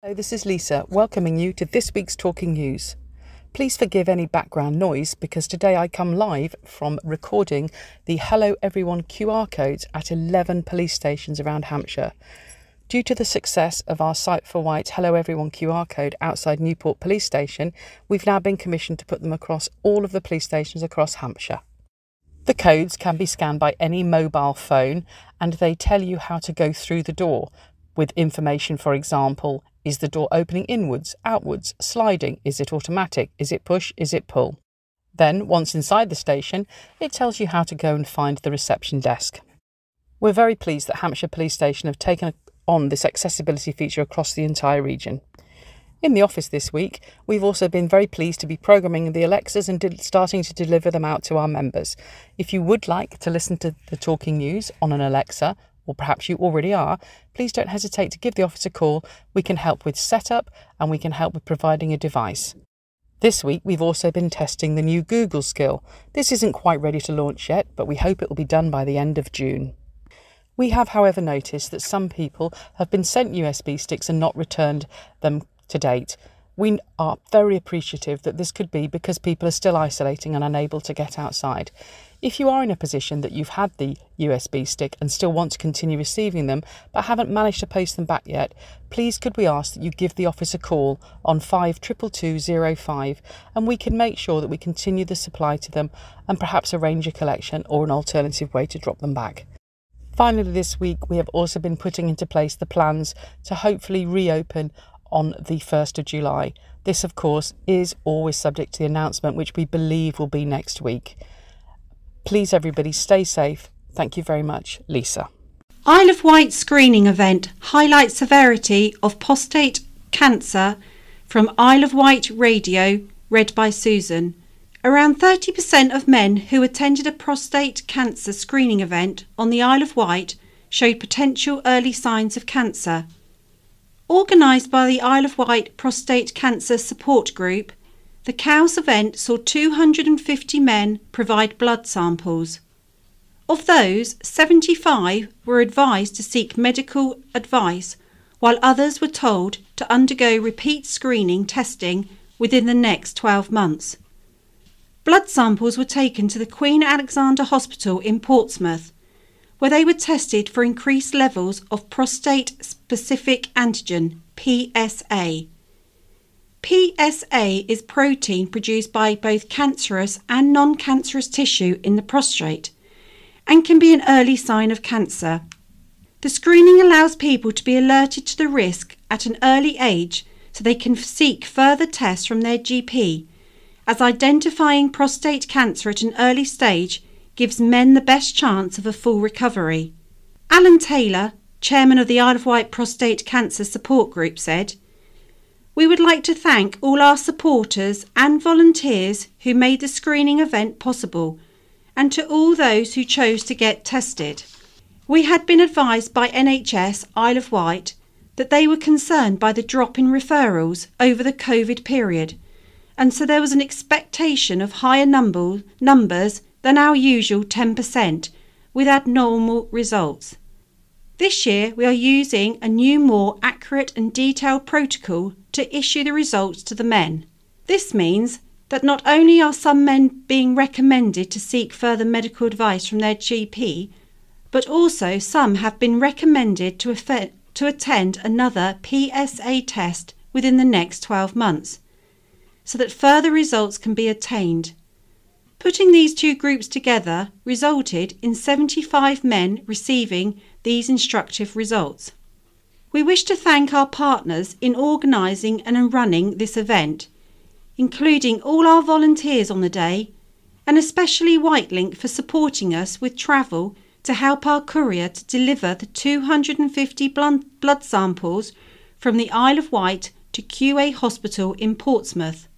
Hello, this is Lisa, welcoming you to this week's Talking News. Please forgive any background noise because today I come live from recording the Hello Everyone QR codes at 11 police stations around Hampshire. Due to the success of our Sight for Wight Hello Everyone QR code outside Newport Police Station, we've now been commissioned to put them across all of the police stations across Hampshire. The codes can be scanned by any mobile phone and they tell you how to go through the door with information, for example, is the door opening inwards, outwards, sliding? Is it automatic? Is it push? Is it pull? Then, once inside the station, it tells you how to go and find the reception desk. We're very pleased that Hampshire Police Station have taken on this accessibility feature across the entire region. In the office this week, we've also been very pleased to be programming the Alexas and starting to deliver them out to our members. If you would like to listen to the talking news on an Alexa or perhaps you already are, please don't hesitate to give the office a call. We can help with setup and we can help with providing a device. This week, we've also been testing the new Google skill. This isn't quite ready to launch yet, but we hope it will be done by the end of June. We have, however, noticed that some people have been sent USB sticks and not returned them to date. We are very appreciative that this could be because people are still isolating and unable to get outside. If you are in a position that you've had the USB stick and still want to continue receiving them but haven't managed to post them back yet, please could we ask that you give the office a call on 522205 and we can make sure that we continue the supply to them and perhaps arrange a collection or an alternative way to drop them back. Finally, this week we have also been putting into place the plans to hopefully reopen on the 1st of July. This, of course, is always subject to the announcement, which we believe will be next week. Please, everybody, stay safe. Thank you very much, Lisa. Isle of Wight screening event highlights severity of prostate cancer from Isle of Wight Radio, read by Susan. Around 30% of men who attended a prostate cancer screening event on the Isle of Wight showed potential early signs of cancer. Organised by the Isle of Wight Prostate Cancer Support Group, the Cowes event saw 250 men provide blood samples. Of those, 75 were advised to seek medical advice, while others were told to undergo repeat screening testing within the next 12 months. Blood samples were taken to the Queen Alexandra Hospital in Portsmouth where they were tested for increased levels of prostate specific antigen, PSA. PSA is protein produced by both cancerous and non cancerous tissue in the prostate and can be an early sign of cancer. The screening allows people to be alerted to the risk at an early age so they can seek further tests from their GP, as identifying prostate cancer at an early stage gives men the best chance of a full recovery. Alan Taylor, chairman of the Isle of Wight Prostate Cancer Support Group, said, We would like to thank all our supporters and volunteers who made the screening event possible, and to all those who chose to get tested. We had been advised by NHS Isle of Wight that they were concerned by the drop in referrals over the COVID period, and so there was an expectation of higher number, numbers than our usual 10% with abnormal results. This year, we are using a new, more accurate and detailed protocol to issue the results to the men. This means that not only are some men being recommended to seek further medical advice from their GP, but also some have been recommended to, effect, to attend another PSA test within the next 12 months, so that further results can be attained. Putting these two groups together resulted in 75 men receiving these instructive results. We wish to thank our partners in organising and running this event, including all our volunteers on the day, and especially Wightlink for supporting us with travel to help our courier to deliver the 250 blood samples from the Isle of Wight to QA Hospital in Portsmouth.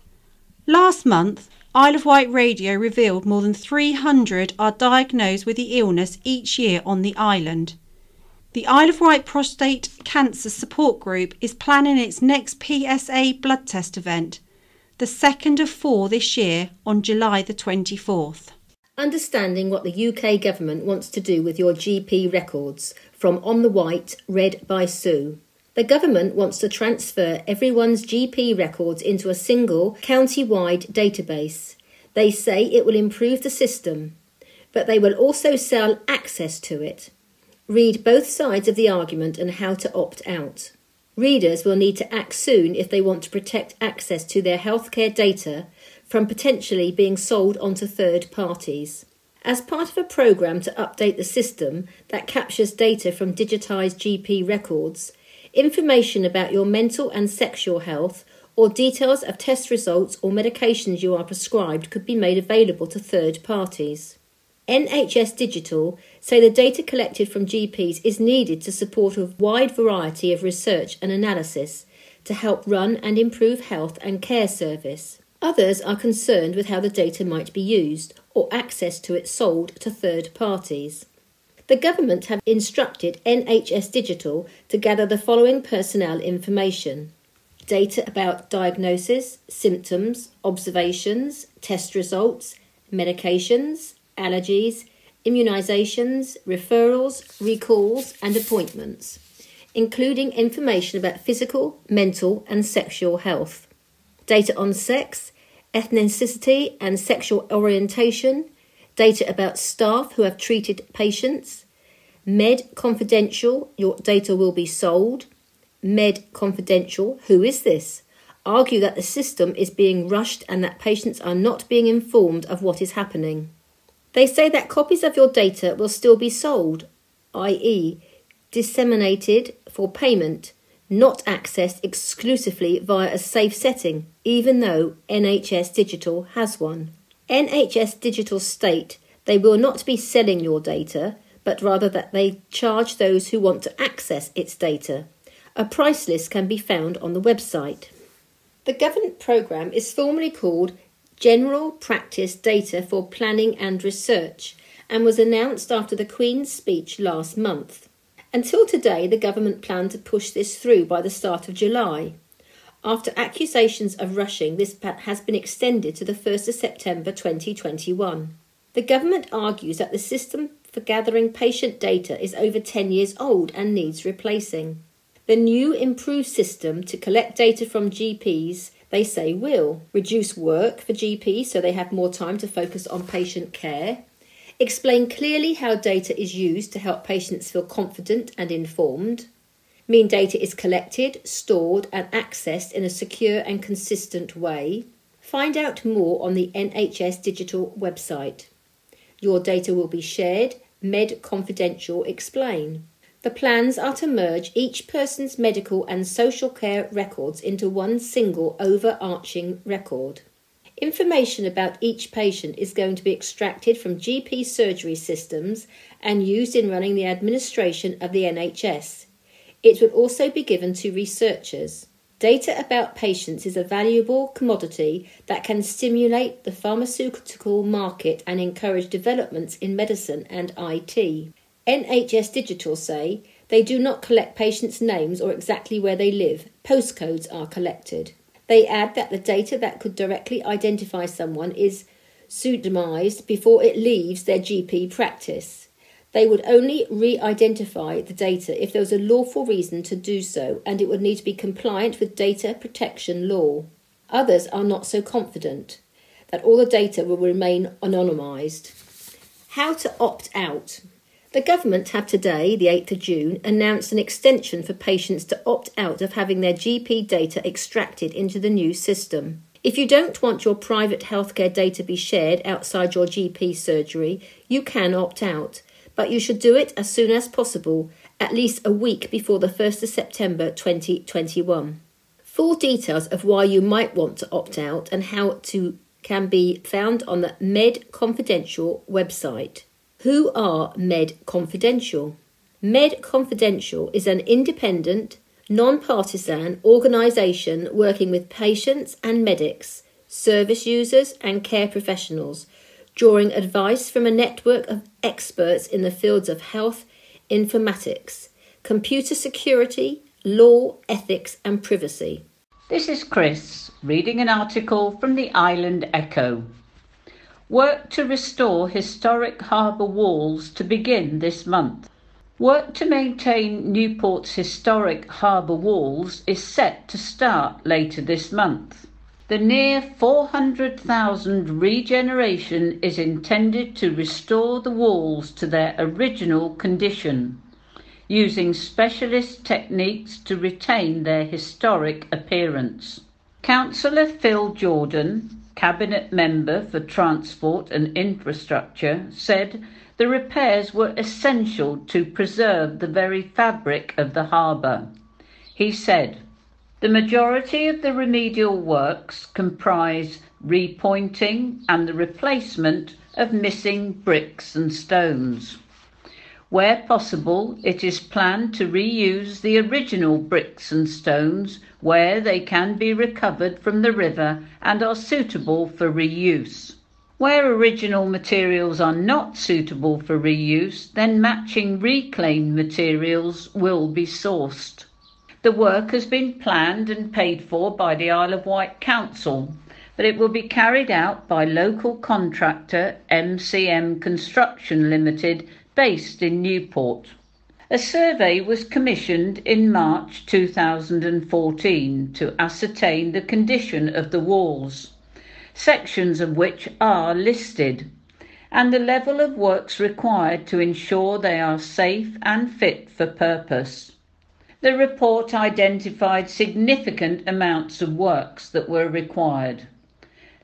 Last month, Isle of Wight Radio revealed more than 300 are diagnosed with the illness each year on the island. The Isle of Wight Prostate Cancer Support Group is planning its next PSA blood test event, the second of four this year on July the 24th. Understanding what the UK government wants to do with your GP records from On the Wight, read by Sue. The government wants to transfer everyone's GP records into a single county wide database. They say it will improve the system, but they will also sell access to it. Read both sides of the argument and how to opt out. Readers will need to act soon if they want to protect access to their healthcare data from potentially being sold onto third parties. As part of a programme to update the system that captures data from digitised GP records, information about your mental and sexual health or details of test results or medications you are prescribed could be made available to third parties. NHS Digital say the data collected from GPs is needed to support a wide variety of research and analysis to help run and improve health and care service. Others are concerned with how the data might be used or access to it sold to third parties. The government have instructed NHS Digital to gather the following personnel information data about diagnosis, symptoms, observations, test results, medications, allergies, immunisations, referrals, recalls, and appointments, including information about physical, mental, and sexual health. Data on sex, ethnicity, and sexual orientation, data about staff who have treated patients, Med Confidential, your data will be sold. Med Confidential, who is this? Argue that the system is being rushed and that patients are not being informed of what is happening. They say that copies of your data will still be sold, i.e., disseminated for payment, not accessed exclusively via a safe setting, even though NHS Digital has one. NHS Digital state they will not be selling your data, but rather that they charge those who want to access its data. A price list can be found on the website. The government programme is formally called General Practice Data for Planning and Research and was announced after the Queen's speech last month. Until today, the government planned to push this through by the start of July. After accusations of rushing, this has been extended to the 1st of September 2021. The government argues that the system for gathering patient data is over 10 years old and needs replacing. The new improved system to collect data from GPs they say will reduce work for GPs so they have more time to focus on patient care, explain clearly how data is used to help patients feel confident and informed, mean data is collected, stored, and accessed in a secure and consistent way. Find out more on the NHS digital website. Your data will be shared, Med Confidential explain. The plans are to merge each person's medical and social care records into one single overarching record. Information about each patient is going to be extracted from GP surgery systems and used in running the administration of the NHS. It will also be given to researchers. Data about patients is a valuable commodity that can stimulate the pharmaceutical market and encourage developments in medicine and IT. NHS Digital say they do not collect patients' names or exactly where they live, postcodes are collected. They add that the data that could directly identify someone is pseudonymised before it leaves their GP practice. They would only re identify the data if there was a lawful reason to do so and it would need to be compliant with data protection law. Others are not so confident that all the data will remain anonymised. How to opt out. The government have today, the 8th of June, announced an extension for patients to opt out of having their GP data extracted into the new system. If you don't want your private healthcare data to be shared outside your GP surgery, you can opt out, but you should do it as soon as possible, at least a week before the 1st of September 2021. Full details of why you might want to opt out and how to can be found on the Med Confidential website. Who are Med Confidential? Med Confidential is an independent, non partisan organisation working with patients and medics, service users, and care professionals, drawing advice from a network of experts in the fields of health, informatics, computer security, law, ethics, and privacy. This is Chris reading an article from the Island Echo. Work to restore historic harbour walls to begin this month. Work to maintain Newport's historic harbour walls is set to start later this month. The near 400,000 regeneration is intended to restore the walls to their original condition, using specialist techniques to retain their historic appearance. Councillor Phil Jordan, Cabinet Member for Transport and Infrastructure, said the repairs were essential to preserve the very fabric of the harbour. He said, The majority of the remedial works comprise repointing and the replacement of missing bricks and stones. Where possible, it is planned to reuse the original bricks and stones where they can be recovered from the river and are suitable for reuse. Where original materials are not suitable for reuse, then matching reclaimed materials will be sourced. The work has been planned and paid for by the Isle of Wight Council, but it will be carried out by local contractor MCM Construction Limited based in Newport. A survey was commissioned in March 2014 to ascertain the condition of the walls sections of which are listed, and the level of works required to ensure they are safe and fit for purpose. The report identified significant amounts of works that were required.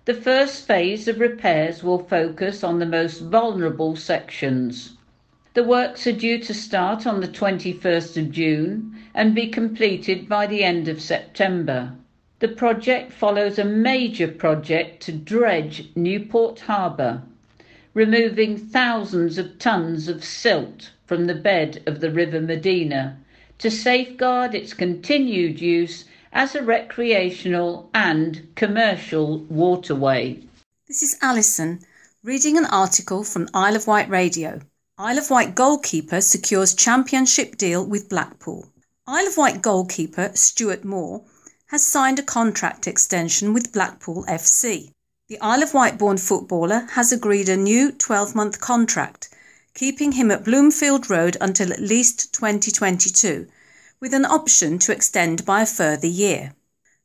The first phase of repairs will focus on the most vulnerable sections. The works are due to start on the 21st of June and be completed by the end of September. The project follows a major project to dredge Newport Harbour, removing thousands of tons of silt from the bed of the River Medina to safeguard its continued use as a recreational and commercial waterway. This is Alison reading an article from Isle of Wight Radio. Isle of Wight goalkeeper secures championship deal with Blackpool. Isle of Wight goalkeeper Stuart Moore has signed a contract extension with Blackpool FC. The Isle of Wight born footballer has agreed a new 12 month contract, keeping him at Bloomfield Road until at least 2022, with an option to extend by a further year.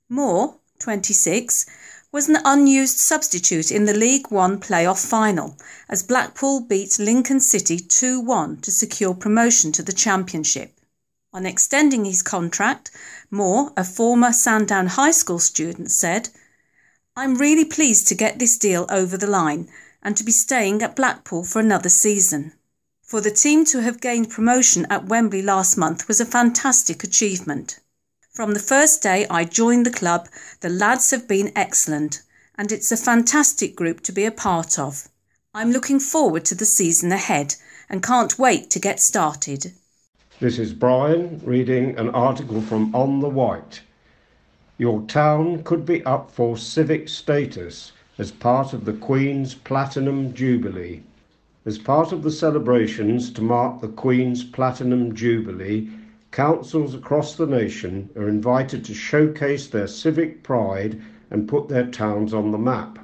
Moore, 26, was an unused substitute in the League One playoff final as Blackpool beat Lincoln City 2 1 to secure promotion to the Championship. On extending his contract, Moore, a former Sandown High School student, said, I'm really pleased to get this deal over the line and to be staying at Blackpool for another season. For the team to have gained promotion at Wembley last month was a fantastic achievement. From the first day I joined the club, the lads have been excellent, and it's a fantastic group to be a part of. I'm looking forward to the season ahead and can't wait to get started. This is Brian reading an article from On the Wight. Your town could be up for civic status as part of the Queen's Platinum Jubilee. As part of the celebrations to mark the Queen's Platinum Jubilee, councils across the nation are invited to showcase their civic pride and put their towns on the map.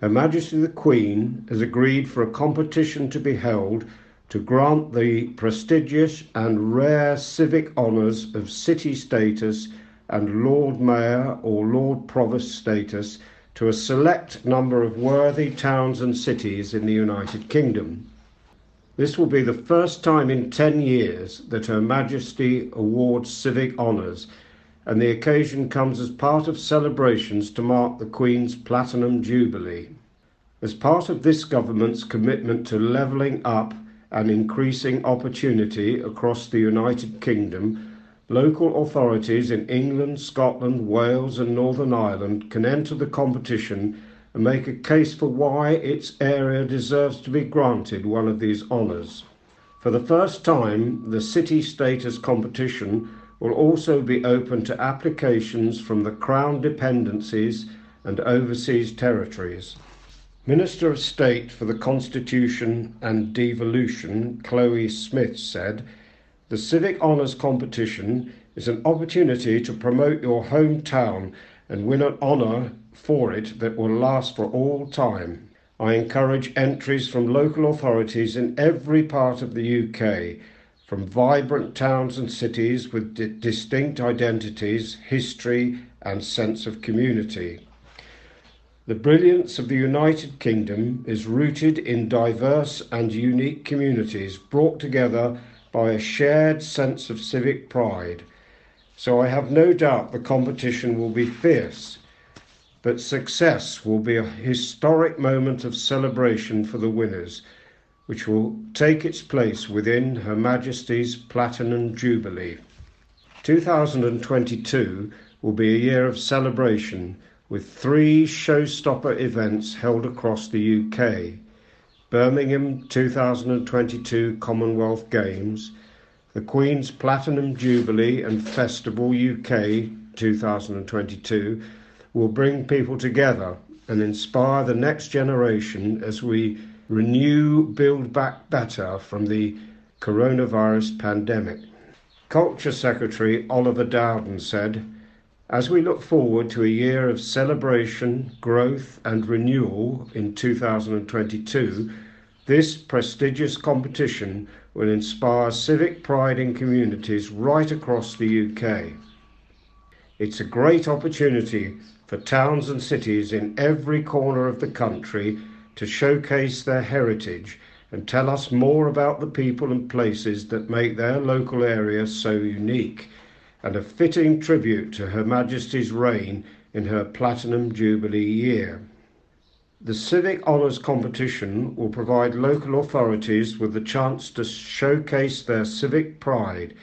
Her Majesty the Queen has agreed for a competition to be held to grant the prestigious and rare civic honours of city status and Lord Mayor or Lord Provost status to a select number of worthy towns and cities in the United Kingdom. This will be the first time in 10 years that Her Majesty awards civic honours, and the occasion comes as part of celebrations to mark the Queen's Platinum Jubilee. As part of this government's commitment to levelling up and increasing opportunity across the United Kingdom, local authorities in England, Scotland, Wales, and Northern Ireland can enter the competition and make a case for why its area deserves to be granted one of these honours. For the first time, the city status competition will also be open to applications from the Crown dependencies and overseas territories. Minister of State for the Constitution and Devolution, Chloe Smith, said The Civic Honours competition is an opportunity to promote your hometown and win an honour for it that will last for all time. I encourage entries from local authorities in every part of the UK from vibrant towns and cities with di- distinct identities, history, and sense of community. The brilliance of the United Kingdom is rooted in diverse and unique communities brought together by a shared sense of civic pride. So I have no doubt the competition will be fierce, but success will be a historic moment of celebration for the winners, which will take its place within Her Majesty's Platinum Jubilee. 2022 will be a year of celebration with three showstopper events held across the UK Birmingham 2022 Commonwealth Games, the Queen's Platinum Jubilee and Festival UK 2022 will bring people together and inspire the next generation as we renew Build Back Better from the coronavirus pandemic. Culture Secretary Oliver Dowden said, as we look forward to a year of celebration, growth, and renewal in 2022, this prestigious competition will inspire civic pride in communities right across the UK. It's a great opportunity for towns and cities in every corner of the country to showcase their heritage and tell us more about the people and places that make their local area so unique and a fitting tribute to Her Majesty's reign in her Platinum Jubilee year. The Civic Honours competition will provide local authorities with the chance to showcase their civic pride,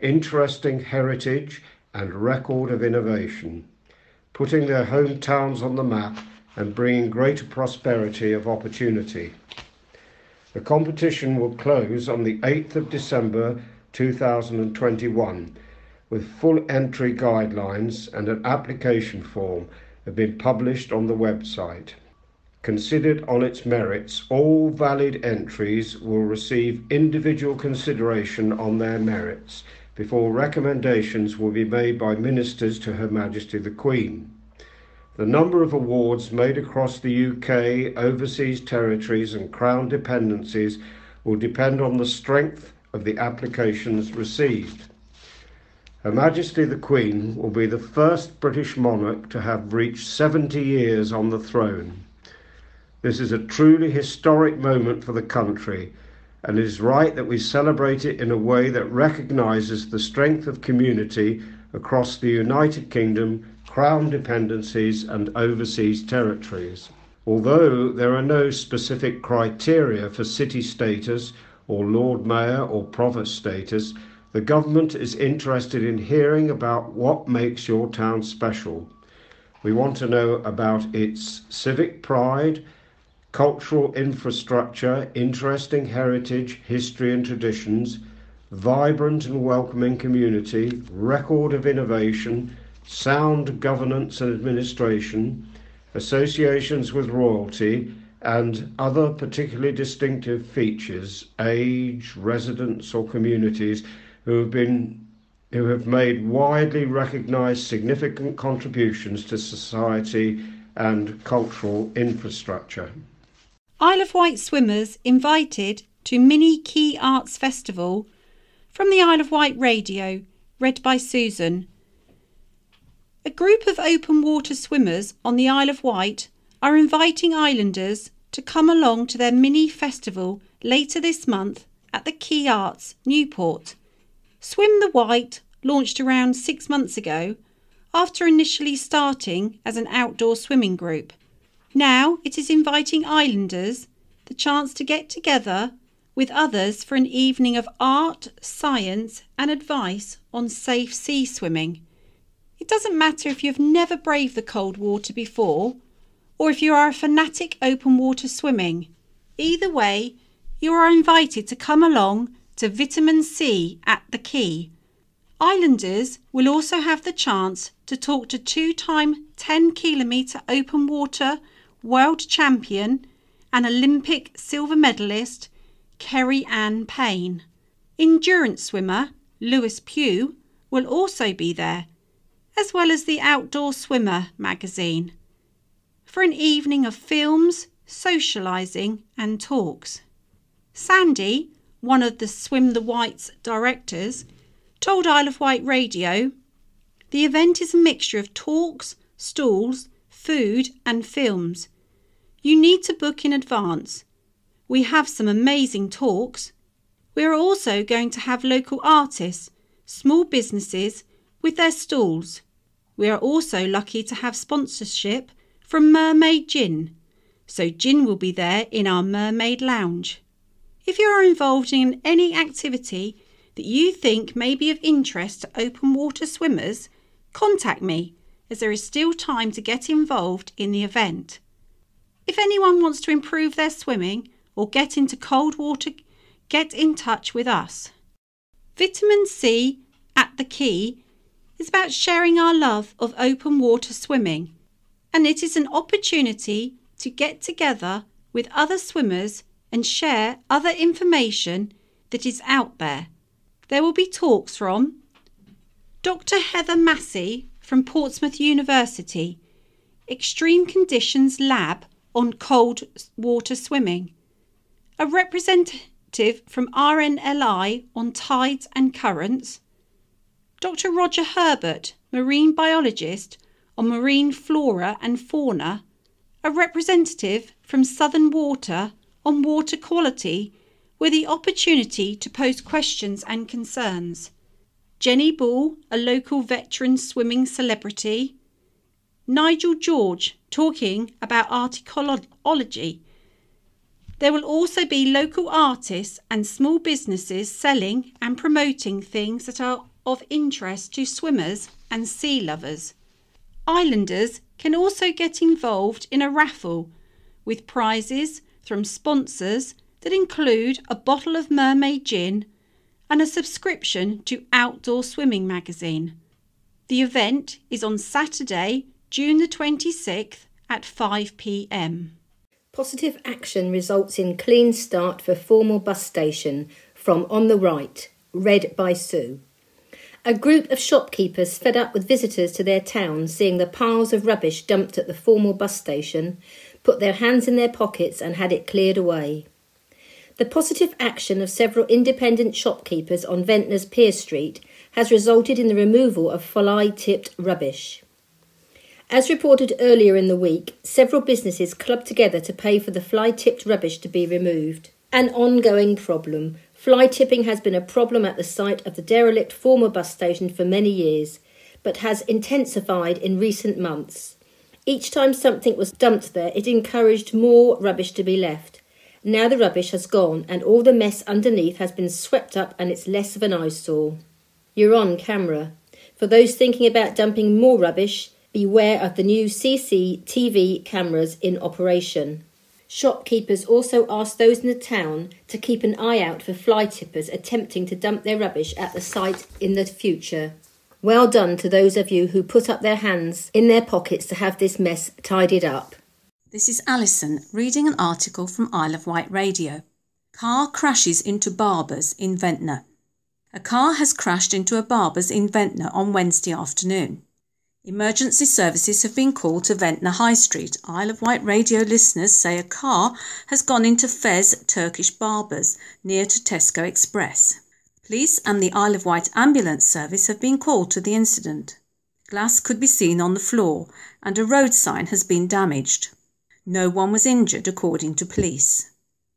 interesting heritage, and record of innovation, putting their hometowns on the map and bringing greater prosperity of opportunity. The competition will close on the 8th of December 2021 with full entry guidelines and an application form have been published on the website. Considered on its merits, all valid entries will receive individual consideration on their merits before recommendations will be made by ministers to Her Majesty the Queen. The number of awards made across the UK, overseas territories, and Crown dependencies will depend on the strength of the applications received. Her Majesty the Queen will be the first British monarch to have reached 70 years on the throne. This is a truly historic moment for the country, and it is right that we celebrate it in a way that recognises the strength of community across the United Kingdom, Crown dependencies, and overseas territories. Although there are no specific criteria for city status or Lord Mayor or Provost status, the government is interested in hearing about what makes your town special. We want to know about its civic pride, cultural infrastructure, interesting heritage, history and traditions, vibrant and welcoming community, record of innovation, sound governance and administration, associations with royalty, and other particularly distinctive features, age, residence, or communities who have been who have made widely recognised significant contributions to society and cultural infrastructure. Isle of Wight swimmers invited to Mini Quay Arts Festival from the Isle of Wight radio, read by Susan. A group of open water swimmers on the Isle of Wight are inviting islanders to come along to their mini festival later this month at the Key Arts, Newport. Swim the Wight launched around six months ago after initially starting as an outdoor swimming group. Now it is inviting islanders the chance to get together with others for an evening of art, science, and advice on safe sea swimming. It doesn't matter if you have never braved the cold water before or if you are a fanatic open water swimming. Either way, you are invited to come along to Vitamin C at the Quay. Islanders will also have the chance to talk to two time 10 kilometre open water world champion and Olympic silver medalist Keri-anne Payne. Endurance swimmer Lewis Pugh will also be there, as well as the Outdoor Swimmer magazine, for an evening of films, socialising, and talks. Sandy one of the Swim the Wights directors, told Isle of Wight Radio the event is a mixture of talks, stalls, food, and films. You need to book in advance. We have some amazing talks. We are also going to have local artists, small businesses with their stalls. We are also lucky to have sponsorship from Mermaid Gin, so gin will be there in our Mermaid Lounge. If you are involved in any activity that you think may be of interest to open water swimmers, contact me as there is still time to get involved in the event. If anyone wants to improve their swimming or get into cold water, get in touch with us. Vitamin C at the Quay is about sharing our love of open water swimming, and it is an opportunity to get together with other swimmers and share other information that is out there. There will be talks from Dr. Heather Massey from Portsmouth University, Extreme Conditions Lab on cold water swimming, a representative from RNLI on tides and currents, Dr. Roger Herbert, marine biologist on marine flora and fauna, a representative from Southern Water on water quality with the opportunity to pose questions and concerns. Jenny Ball, a local veteran swimming celebrity. Nigel George talking about archaeology. There will also be local artists and small businesses selling and promoting things that are of interest to swimmers and sea lovers. Islanders can also get involved in a raffle with prizes from sponsors that include a bottle of mermaid gin and a subscription to Outdoor Swimming magazine. The event is on Saturday, June the 26th at 5 pm. Positive action results in clean start for formal bus station from On the Wight, read by Sue. A group of shopkeepers fed up with visitors to their town seeing the piles of rubbish dumped at the formal bus station put their hands in their pockets and had it cleared away. The positive action of several independent shopkeepers on Ventnor's Pier Street has resulted in the removal of fly tipped rubbish. As reported earlier in the week, several businesses clubbed together to pay for the fly tipped rubbish to be removed. An ongoing problem. Fly tipping has been a problem at the site of the derelict former bus station for many years, but has intensified in recent months. Each time something was dumped there, it encouraged more rubbish to be left. Now the rubbish has gone and all the mess underneath has been swept up and it's less of an eyesore. You're on camera. For those thinking about dumping more rubbish, beware of the new CCTV cameras in operation. Shopkeepers also asked those in the town to keep an eye out for fly tippers attempting to dump their rubbish at the site in the future. Well done to those of you who put up their hands in their pockets to have this mess tidied up. This is Alison reading an article from Isle of Wight Radio. Car crashes into barbers in Ventnor. A car has crashed into a barber's in Ventnor on Wednesday afternoon. Emergency services have been called to Ventnor High Street. Isle of Wight radio listeners say a car has gone into Fez Turkish Barbers near to Tesco Express. Police and the Isle of Wight Ambulance Service have been called to the incident. Glass could be seen on the floor and a road sign has been damaged. No one was injured, according to police.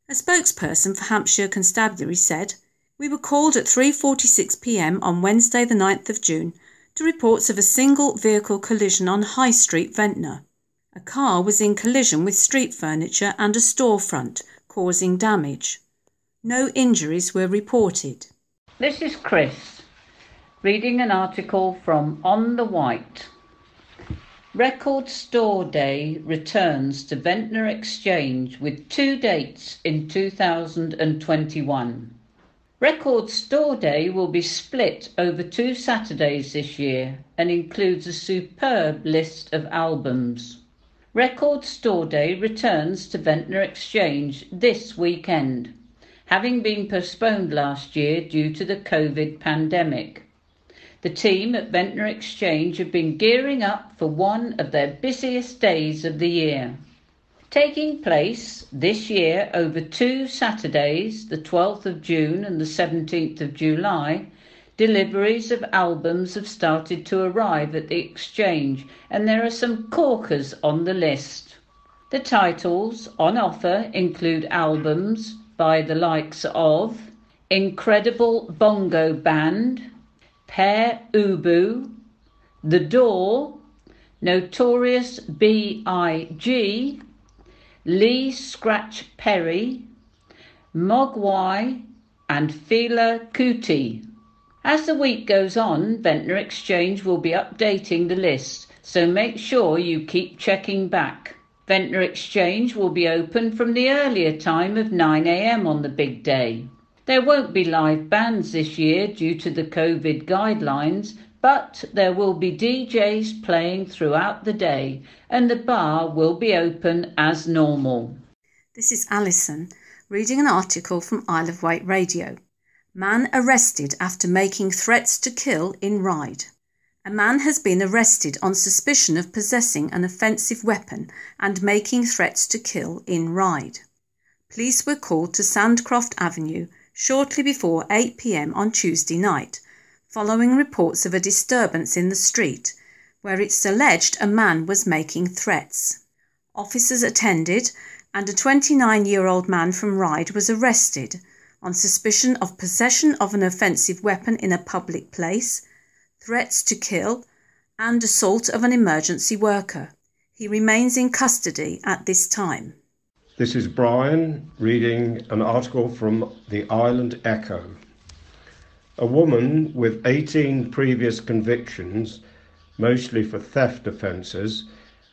A spokesperson for Hampshire Constabulary said, We were called at 3:46 p.m. on Wednesday the 9th of June to reports of a single vehicle collision on High Street, Ventnor. A car was in collision with street furniture and a storefront, causing damage. No injuries were reported. This is Chris reading an article from On the Wight. Record Store Day returns to Ventnor Exchange with two dates in 2021. Record Store Day will be split over two Saturdays this year and includes a superb list of albums. Record Store Day returns to Ventnor Exchange this weekend, having been postponed last year due to the COVID pandemic. The team at Ventnor Exchange have been gearing up for one of their busiest days of the year. Taking place this year over two Saturdays, the 12th of June and the 17th of July, deliveries of albums have started to arrive at the exchange, and there are some corkers on the list. The titles on offer include albums by the likes of Incredible Bongo Band, Pere Ubu, The Door, Notorious B.I.G., Lee Scratch Perry, Mogwai, and Fela Kuti. As the week goes on, Ventnor Exchange will be updating the list, so make sure you keep checking back. Ventnor Exchange will be open from the earlier time of 9am on the big day. There won't be live bands this year due to the COVID guidelines, but there will be DJs playing throughout the day and the bar will be open as normal. This is Alison reading an article from Isle of Wight Radio. Man arrested after making threats to kill in Ryde. A man has been arrested on suspicion of possessing an offensive weapon and making threats to kill in Ryde. Police were called to Sandcroft Avenue shortly before 8 pm on Tuesday night following reports of a disturbance in the street where it's alleged a man was making threats. Officers attended and a 29 year old man from Ryde was arrested on suspicion of possession of an offensive weapon in a public place, threats to kill, and assault of an emergency worker. He remains in custody at this time. This is Brian reading an article from the Island Echo. A woman with 18 previous convictions, mostly for theft offences,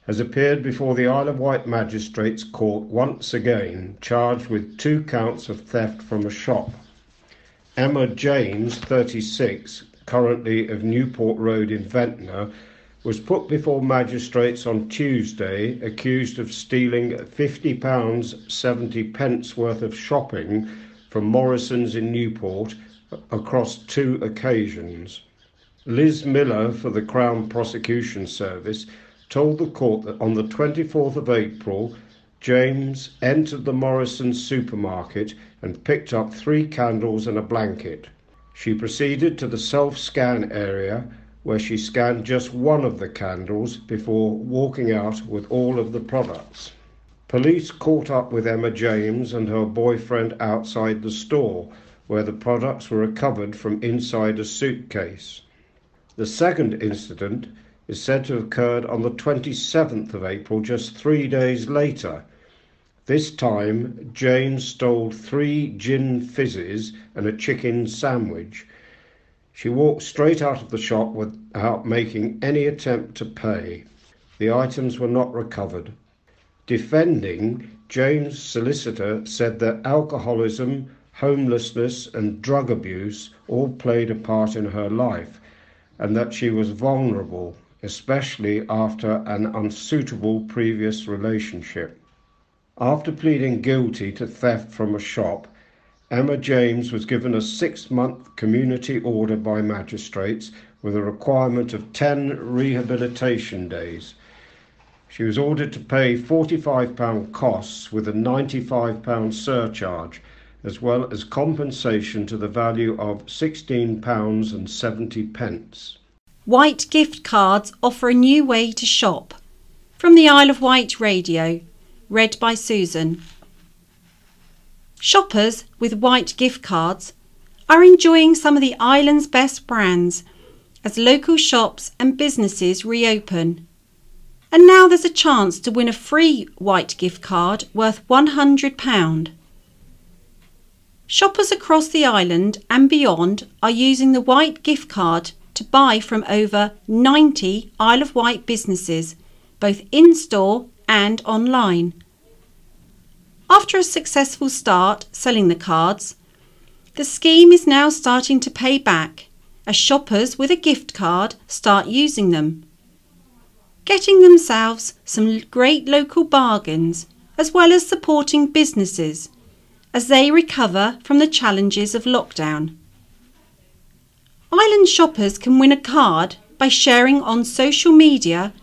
has appeared before the Isle of Wight Magistrates Court once again, charged with two counts of theft from a shop. Emma James, 36, currently of Newport Road in Ventnor, was put before magistrates on Tuesday accused of stealing £50 70 pence worth of shopping from Morrison's in Newport across two occasions. Liz Miller for the Crown Prosecution Service told the court that on the 24th of April, James entered the Morrison supermarket and picked up three candles and a blanket. She proceeded to the self scan area where she scanned just one of the candles before walking out with all of the products. Police caught up with Emma James and her boyfriend outside the store where the products were recovered from inside a suitcase. The second incident is said to have occurred on the 27th of April, just three days later. This time, James stole three gin fizzes and a chicken sandwich. She walked straight out of the shop without making any attempt to pay. The items were not recovered. Defending, Jane's solicitor said that alcoholism homelessness, and drug abuse all played a part in her life, and that she was vulnerable, especially after an unsuitable previous relationship. After pleading guilty to theft from a shop, Emma James was given a six month community order by magistrates with a requirement of 10 rehabilitation days. She was ordered to pay £45 costs with a £95 surcharge as well as compensation to the value of £16 and 70 pence. Wight gift cards offer a new way to shop. From the Isle of Wight Radio, read by Susan. Shoppers with Wight gift cards are enjoying some of the island's best brands as local shops and businesses reopen. And now there's a chance to win a free Wight gift card worth £100. Shoppers across the island and beyond are using the Wight gift card to buy from over 90 Isle of Wight businesses, both in store and online. After a successful start selling the cards, the scheme is now starting to pay back as shoppers with a gift card start using them, getting themselves some great local bargains as well as supporting businesses as they recover from the challenges of lockdown. Island shoppers can win a card by sharing on social media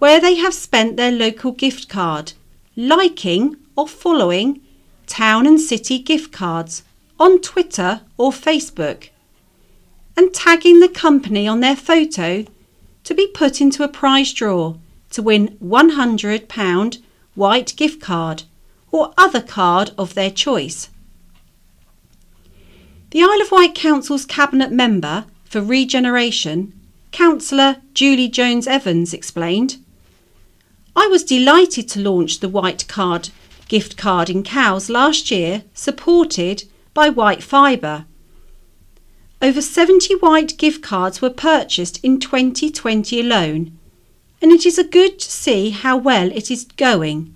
where they have spent their local gift card liking or following town and city gift cards on Twitter or Facebook and tagging the company on their photo to be put into a prize draw to win £100 Wight gift card or other card of their choice. The Isle of Wight Council's Cabinet member for Regeneration, Councillor Julie Jones Evans, explained I was delighted to launch the Wight Card gift card in Cowes last year, supported by WightFibre. Over 70 Wight gift cards were purchased in 2020 alone, and it is a good to see how well it is going.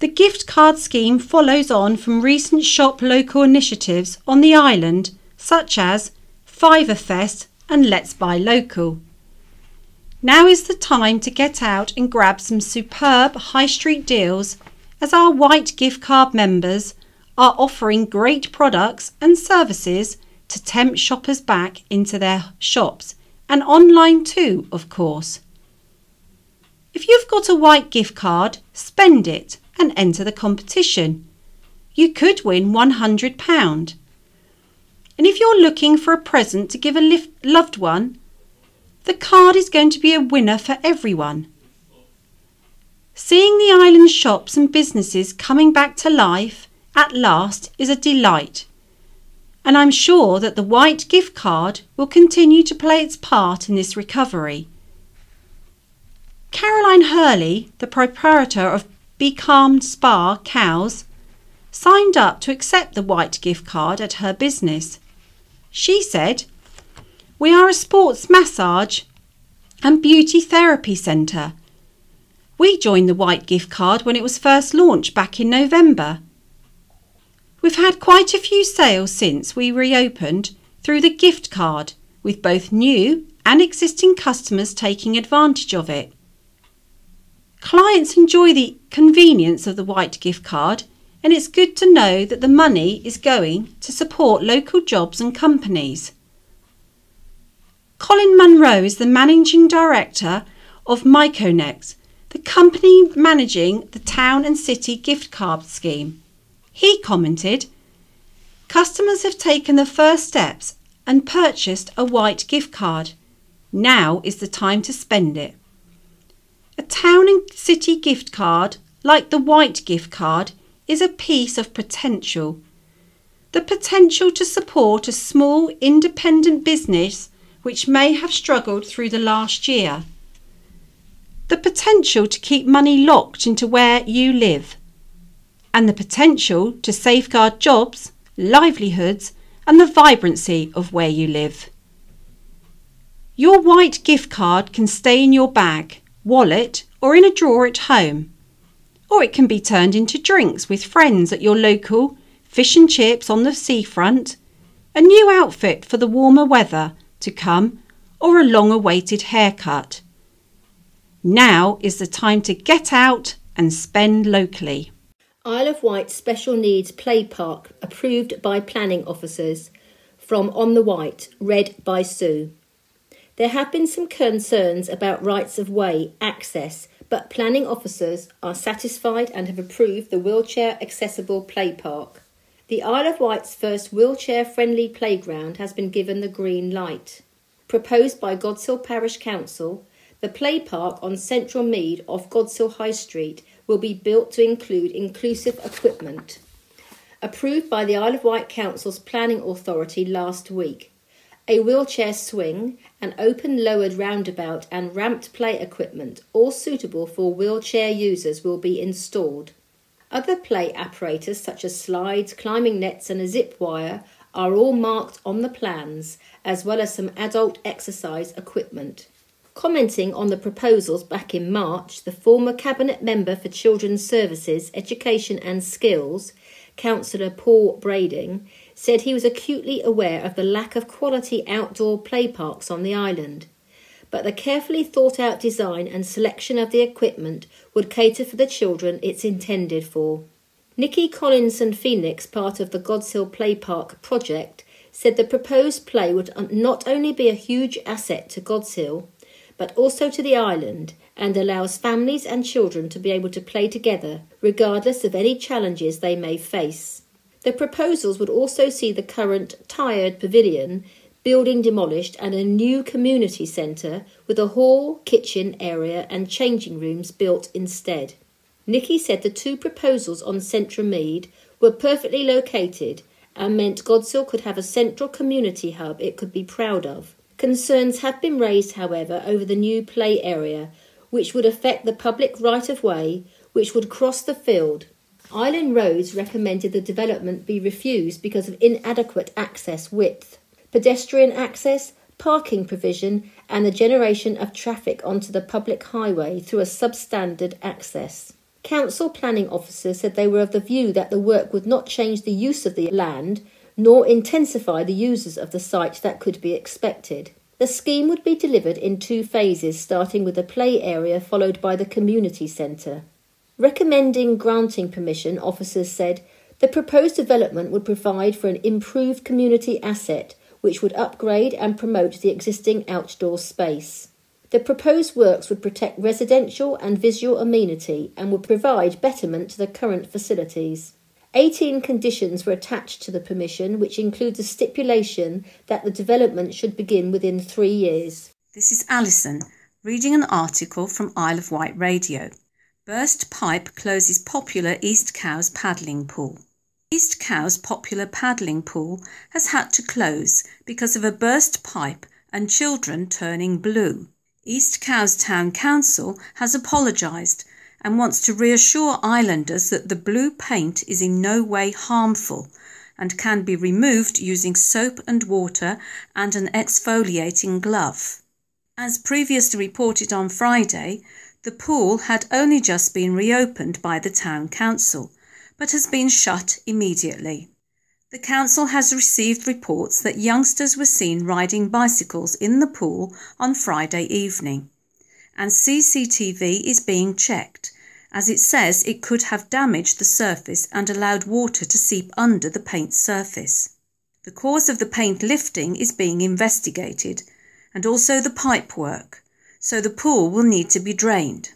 The gift card scheme follows on from recent shop local initiatives on the island, such as Fiverfest and Let's Buy Local. Now is the time to get out and grab some superb high street deals as our Wight gift card members are offering great products and services to tempt shoppers back into their shops and online too, of course. If you've got a Wight gift card, spend it and enter the competition. You could win £100. And if you're looking for a present to give a loved one, the card is going to be a winner for everyone. Seeing the island shops and businesses coming back to life at last is a delight, and I'm sure that the Wight gift card will continue to play its part in this recovery. Caroline Hurley, the proprietor of be Calm Spa Cowes, signed up to accept the Wight gift card at her business. She said, We are a sports massage and beauty therapy centre. We joined the Wight gift card when it was first launched back in November. We've had quite a few sales since we reopened through the gift card, with both new and existing customers taking advantage of it. Clients enjoy the convenience of the Wight gift card, and it's good to know that the money is going to support local jobs and companies. Colin Munro is the managing director of Miconex, the company managing the town and city gift card scheme. He commented, Customers have taken the first steps and purchased a Wight gift card. Now is the time to spend it. A town and city gift card, like the Wight gift card, is a piece of potential. The potential to support a small independent business which may have struggled through the last year. The potential to keep money locked into where you live. And the potential to safeguard jobs, livelihoods, and the vibrancy of where you live. Your Wight gift card can stay in your bag wallet, or in a drawer at home. Or it can be turned into drinks with friends at your local fish and chips on the seafront, a new outfit for the warmer weather to come, or a long awaited haircut. Now is the time to get out and spend locally. Isle of Wight Special Needs Play Park approved by planning officers from On the Wight, read by Sue. There have been some concerns about rights of way access, but planning officers are satisfied and have approved the wheelchair accessible play park. The Isle of Wight's first wheelchair friendly playground has been given the green light. Proposed by Godshill Parish Council, the play park on Central Mead off Godshill High Street will be built to include inclusive equipment. Approved by the Isle of Wight Council's Planning Authority last week, a wheelchair swing, an open lowered roundabout, and ramped play equipment, all suitable for wheelchair users, will be installed. Other play apparatus such as slides, climbing nets, and a zip wire are all marked on the plans, as well as some adult exercise equipment. Commenting on the proposals back in March, the former Cabinet Member for Children's Services, Education and Skills, Councillor Paul Brading, said he was acutely aware of the lack of quality outdoor play parks on the island, but the carefully thought out design and selection of the equipment would cater for the children it's intended for. Nikki Collinson Phoenix, part of the Godshill Play Park project, said the proposed play would not only be a huge asset to Godshill, but also to the island and allows families and children to be able to play together regardless of any challenges they may face. The proposals would also see the current tired pavilion building demolished and a new community centre with a hall, kitchen area and changing rooms built instead. Nikki said the two proposals on Central Mead were perfectly located and meant Godshill could have a central community hub it could be proud of. Concerns have been raised, however, over the new play area, which would affect the public right of way, which would cross the field Island Roads recommended the development be refused because of inadequate access width, pedestrian access, parking provision, and the generation of traffic onto the public highway through a substandard access. Council planning officers said they were of the view that the work would not change the use of the land nor intensify the users of the site that could be expected. The scheme would be delivered in two phases, starting with the play area followed by the community centre. Recommending granting permission, officers said the proposed development would provide for an improved community asset which would upgrade and promote the existing outdoor space. The proposed works would protect residential and visual amenity and would provide betterment to the current facilities. 18 conditions were attached to the permission, which includes a stipulation that the development should begin within three years. This is Alison reading an article from Isle of Wight Radio. Burst pipe closes popular East Cowes paddling pool. East Cowes popular paddling pool has had to close because of a burst pipe and children turning blue. East Cowes Town Council has apologised and wants to reassure islanders that the blue paint is in no way harmful and can be removed using soap and water and an exfoliating glove. As previously reported on Friday, the pool had only just been reopened by the town council, but has been shut immediately. The council has received reports that youngsters were seen riding bicycles in the pool on Friday evening, and CCTV is being checked as it says it could have damaged the surface and allowed water to seep under the paint surface. The cause of the paint lifting is being investigated and also the pipe work so the pool will need to be drained.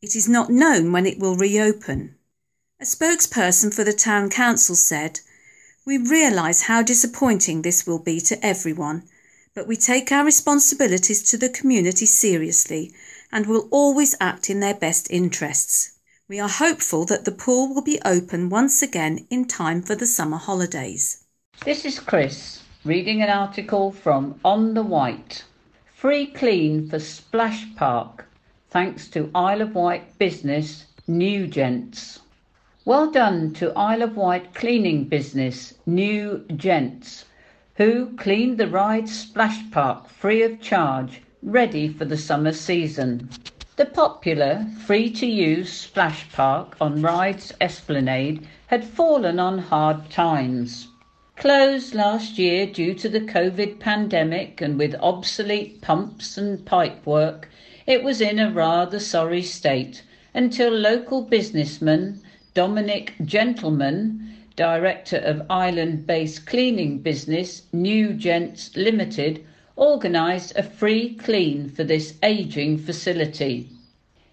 It is not known when it will reopen. A spokesperson for the town council said, We realise how disappointing this will be to everyone, but we take our responsibilities to the community seriously and will always act in their best interests. We are hopeful that the pool will be open once again in time for the summer holidays. This is Chris reading an article from On the Wight Free clean for Splash Park, thanks to Isle of Wight business New Gents. Well done to Isle of Wight cleaning business New Gents, who cleaned the Ryde Splash Park free of charge, ready for the summer season. The popular, free to use splash park on Ryde's Esplanade had fallen on hard times. Closed last year due to the COVID pandemic and with obsolete pumps and pipe work, it was in a rather sorry state until local businessman Dominic Gentleman, director of island based cleaning business New Gents Limited, organised a free clean for this ageing facility.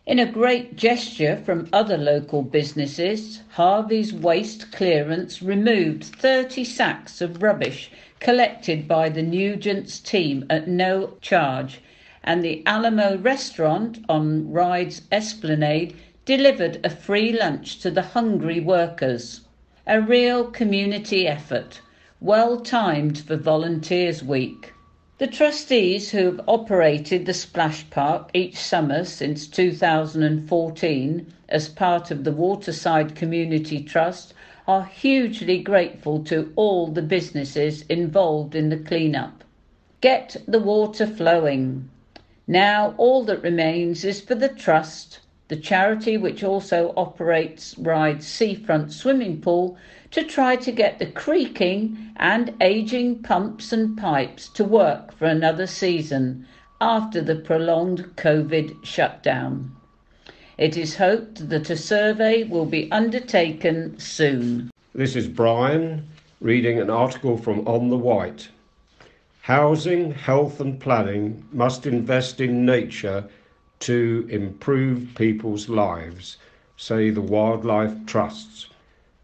In a great gesture from other local businesses, Harvey's Waste Clearance removed 30 sacks of rubbish collected by the Nugent's team at no charge, and the Alamo restaurant on Ryde's Esplanade delivered a free lunch to the hungry workers. A real community effort, well timed for Volunteers Week. The trustees who have operated the splash park each summer since 2014 as part of the Waterside Community Trust are hugely grateful to all the businesses involved in the clean-up. Get the water flowing. Now all that remains is for the Trust, the charity which also operates Ryde's seafront swimming pool, to try to get the creaking and aging pumps and pipes to work for another season after the prolonged COVID shutdown. It is hoped that a survey will be undertaken soon. This is Brian reading an article from On the Wight. Housing, health, and planning must invest in nature to improve people's lives, say the wildlife trusts.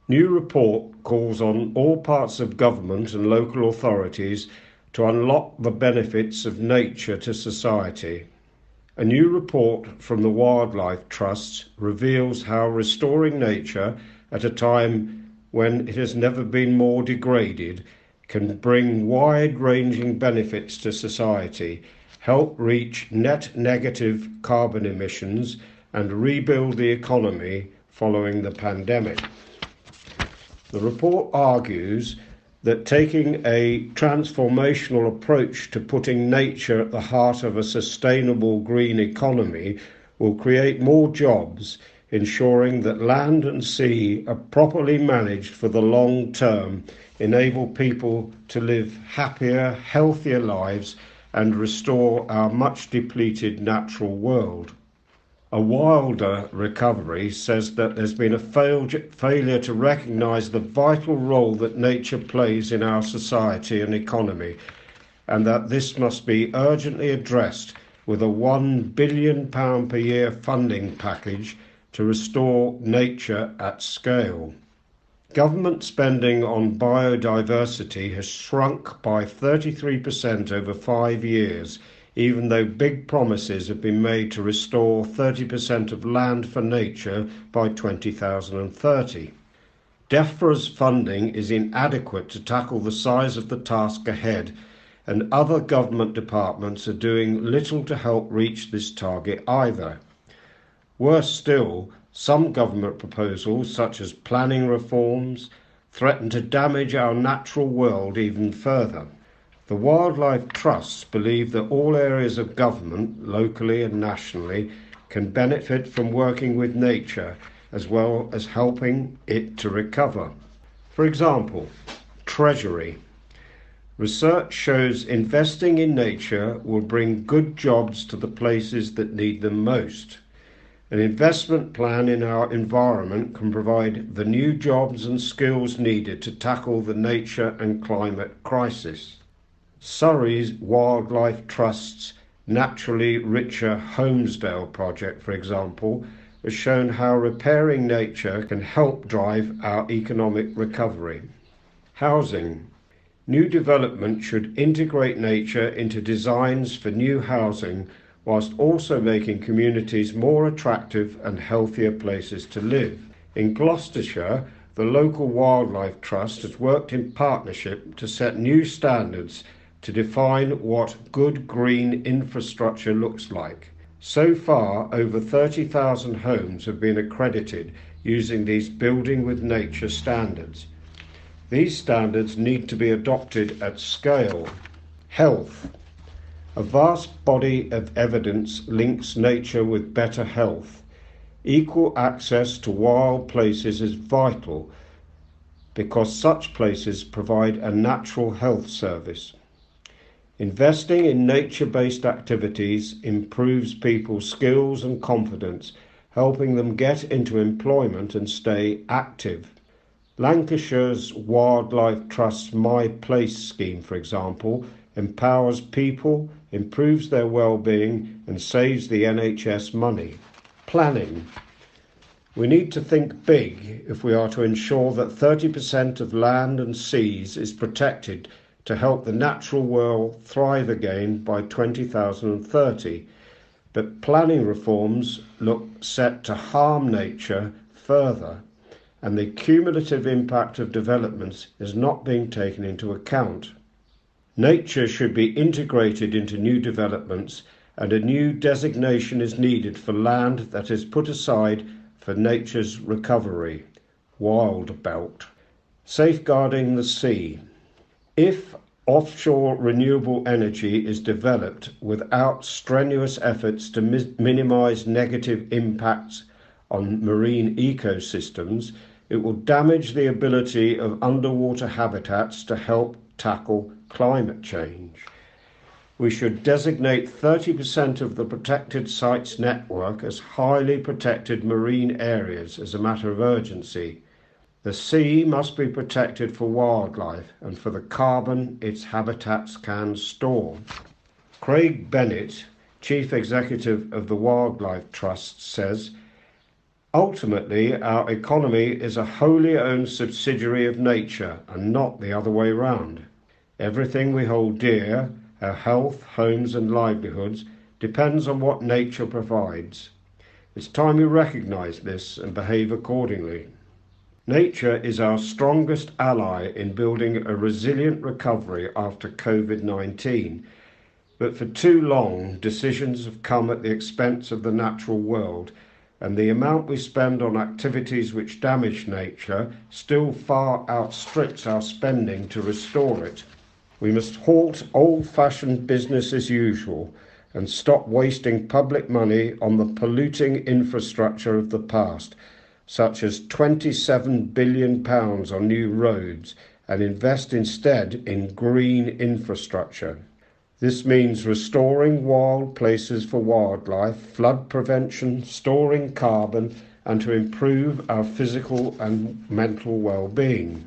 New report calls on all parts of government and local authorities to unlock the benefits of nature to society. A new report from the Wildlife Trusts reveals how restoring nature at a time when it has never been more degraded can bring wide ranging benefits to society, help reach net negative carbon emissions, and rebuild the economy following the pandemic. The report argues that taking a transformational approach to putting nature at the heart of a sustainable green economy will create more jobs, ensuring that land and sea are properly managed for the long term, enable people to live happier, healthier lives, and restore our much depleted natural world. A wilder recovery says that there's been a fail- failure to recognise the vital role that nature plays in our society and economy, and that this must be urgently addressed with a £1 billion per year funding package to restore nature at scale. Government spending on biodiversity has shrunk by 33% over five years even though big promises have been made to restore 30% of land for nature by 2030. DEFRA's funding is inadequate to tackle the size of the task ahead, and other government departments are doing little to help reach this target either. Worse still, some government proposals, such as planning reforms, threaten to damage our natural world even further. The Wildlife Trusts believe that all areas of government, locally and nationally, can benefit from working with nature as well as helping it to recover. For example, Treasury. Research shows investing in nature will bring good jobs to the places that need them most. An investment plan in our environment can provide the new jobs and skills needed to tackle the nature and climate crisis. Surrey's Wildlife Trust's Naturally Richer Holmesdale project, for example, has shown how repairing nature can help drive our economic recovery. Housing. New development should integrate nature into designs for new housing whilst also making communities more attractive and healthier places to live. In Gloucestershire, the local Wildlife Trust has worked in partnership to set new standards to define what good green infrastructure looks like. So far, over 30,000 homes have been accredited using these building with nature standards. These standards need to be adopted at scale. Health. A vast body of evidence links nature with better health. Equal access to wild places is vital because such places provide a natural health service. Investing in nature based activities improves people's skills and confidence, helping them get into employment and stay active. Lancashire's Wildlife Trust's My Place scheme, for example, empowers people, improves their well-being and saves the NHS money. Planning. We need to think big if we are to ensure that 30% of land and seas is protected to help the natural world thrive again by 2030. But planning reforms look set to harm nature further, and the cumulative impact of developments is not being taken into account. Nature should be integrated into new developments, and a new designation is needed for land that is put aside for nature's recovery. Wild Belt. Safeguarding the sea. If offshore renewable energy is developed without strenuous efforts to mi- minimize negative impacts on marine ecosystems, it will damage the ability of underwater habitats to help tackle climate change. We should designate 30% of the protected sites network as highly protected marine areas as a matter of urgency. The sea must be protected for wildlife and for the carbon its habitats can store. Craig Bennett, Chief Executive of the Wildlife Trust, says Ultimately, our economy is a wholly owned subsidiary of nature and not the other way round. Everything we hold dear, our health, homes, and livelihoods, depends on what nature provides. It's time we recognise this and behave accordingly. Nature is our strongest ally in building a resilient recovery after COVID 19. But for too long, decisions have come at the expense of the natural world, and the amount we spend on activities which damage nature still far outstrips our spending to restore it. We must halt old fashioned business as usual and stop wasting public money on the polluting infrastructure of the past such as £27 billion on new roads, and invest instead in green infrastructure. This means restoring wild places for wildlife, flood prevention, storing carbon, and to improve our physical and mental well-being.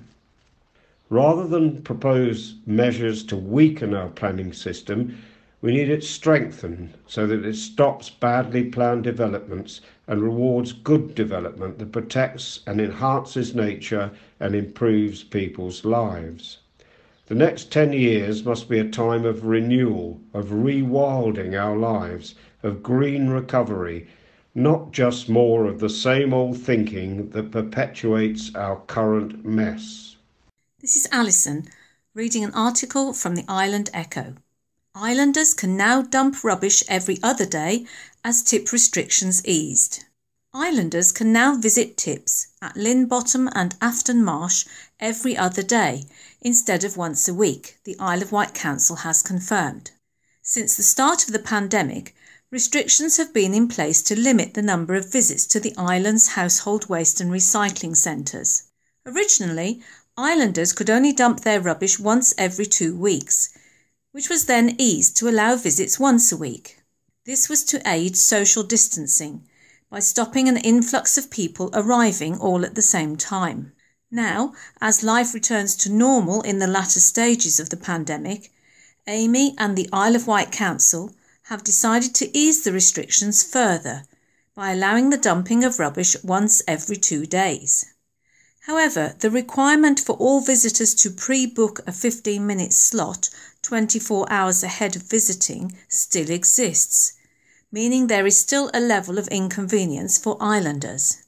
Rather than propose measures to weaken our planning system, we need it strengthened so that it stops badly planned developments and rewards good development that protects and enhances nature and improves people's lives. The next 10 years must be a time of renewal, of rewilding our lives, of green recovery, not just more of the same old thinking that perpetuates our current mess. This is Alison reading an article from the Island Echo. Islanders can now dump rubbish every other day as tip restrictions eased. Islanders can now visit tips at Lynnbottom and Afton Marsh every other day instead of once a week, the Isle of Wight Council has confirmed. Since the start of the pandemic, restrictions have been in place to limit the number of visits to the island's household waste and recycling centres. Originally, islanders could only dump their rubbish once every two weeks, which was then eased to allow visits once a week. This was to aid social distancing by stopping an influx of people arriving all at the same time. Now, as life returns to normal in the latter stages of the pandemic, Amey and the Isle of Wight Council have decided to ease the restrictions further by allowing the dumping of rubbish once every two days. However, the requirement for all visitors to pre-book a 15-minute slot 24 hours ahead of visiting still exists, meaning there is still a level of inconvenience for islanders.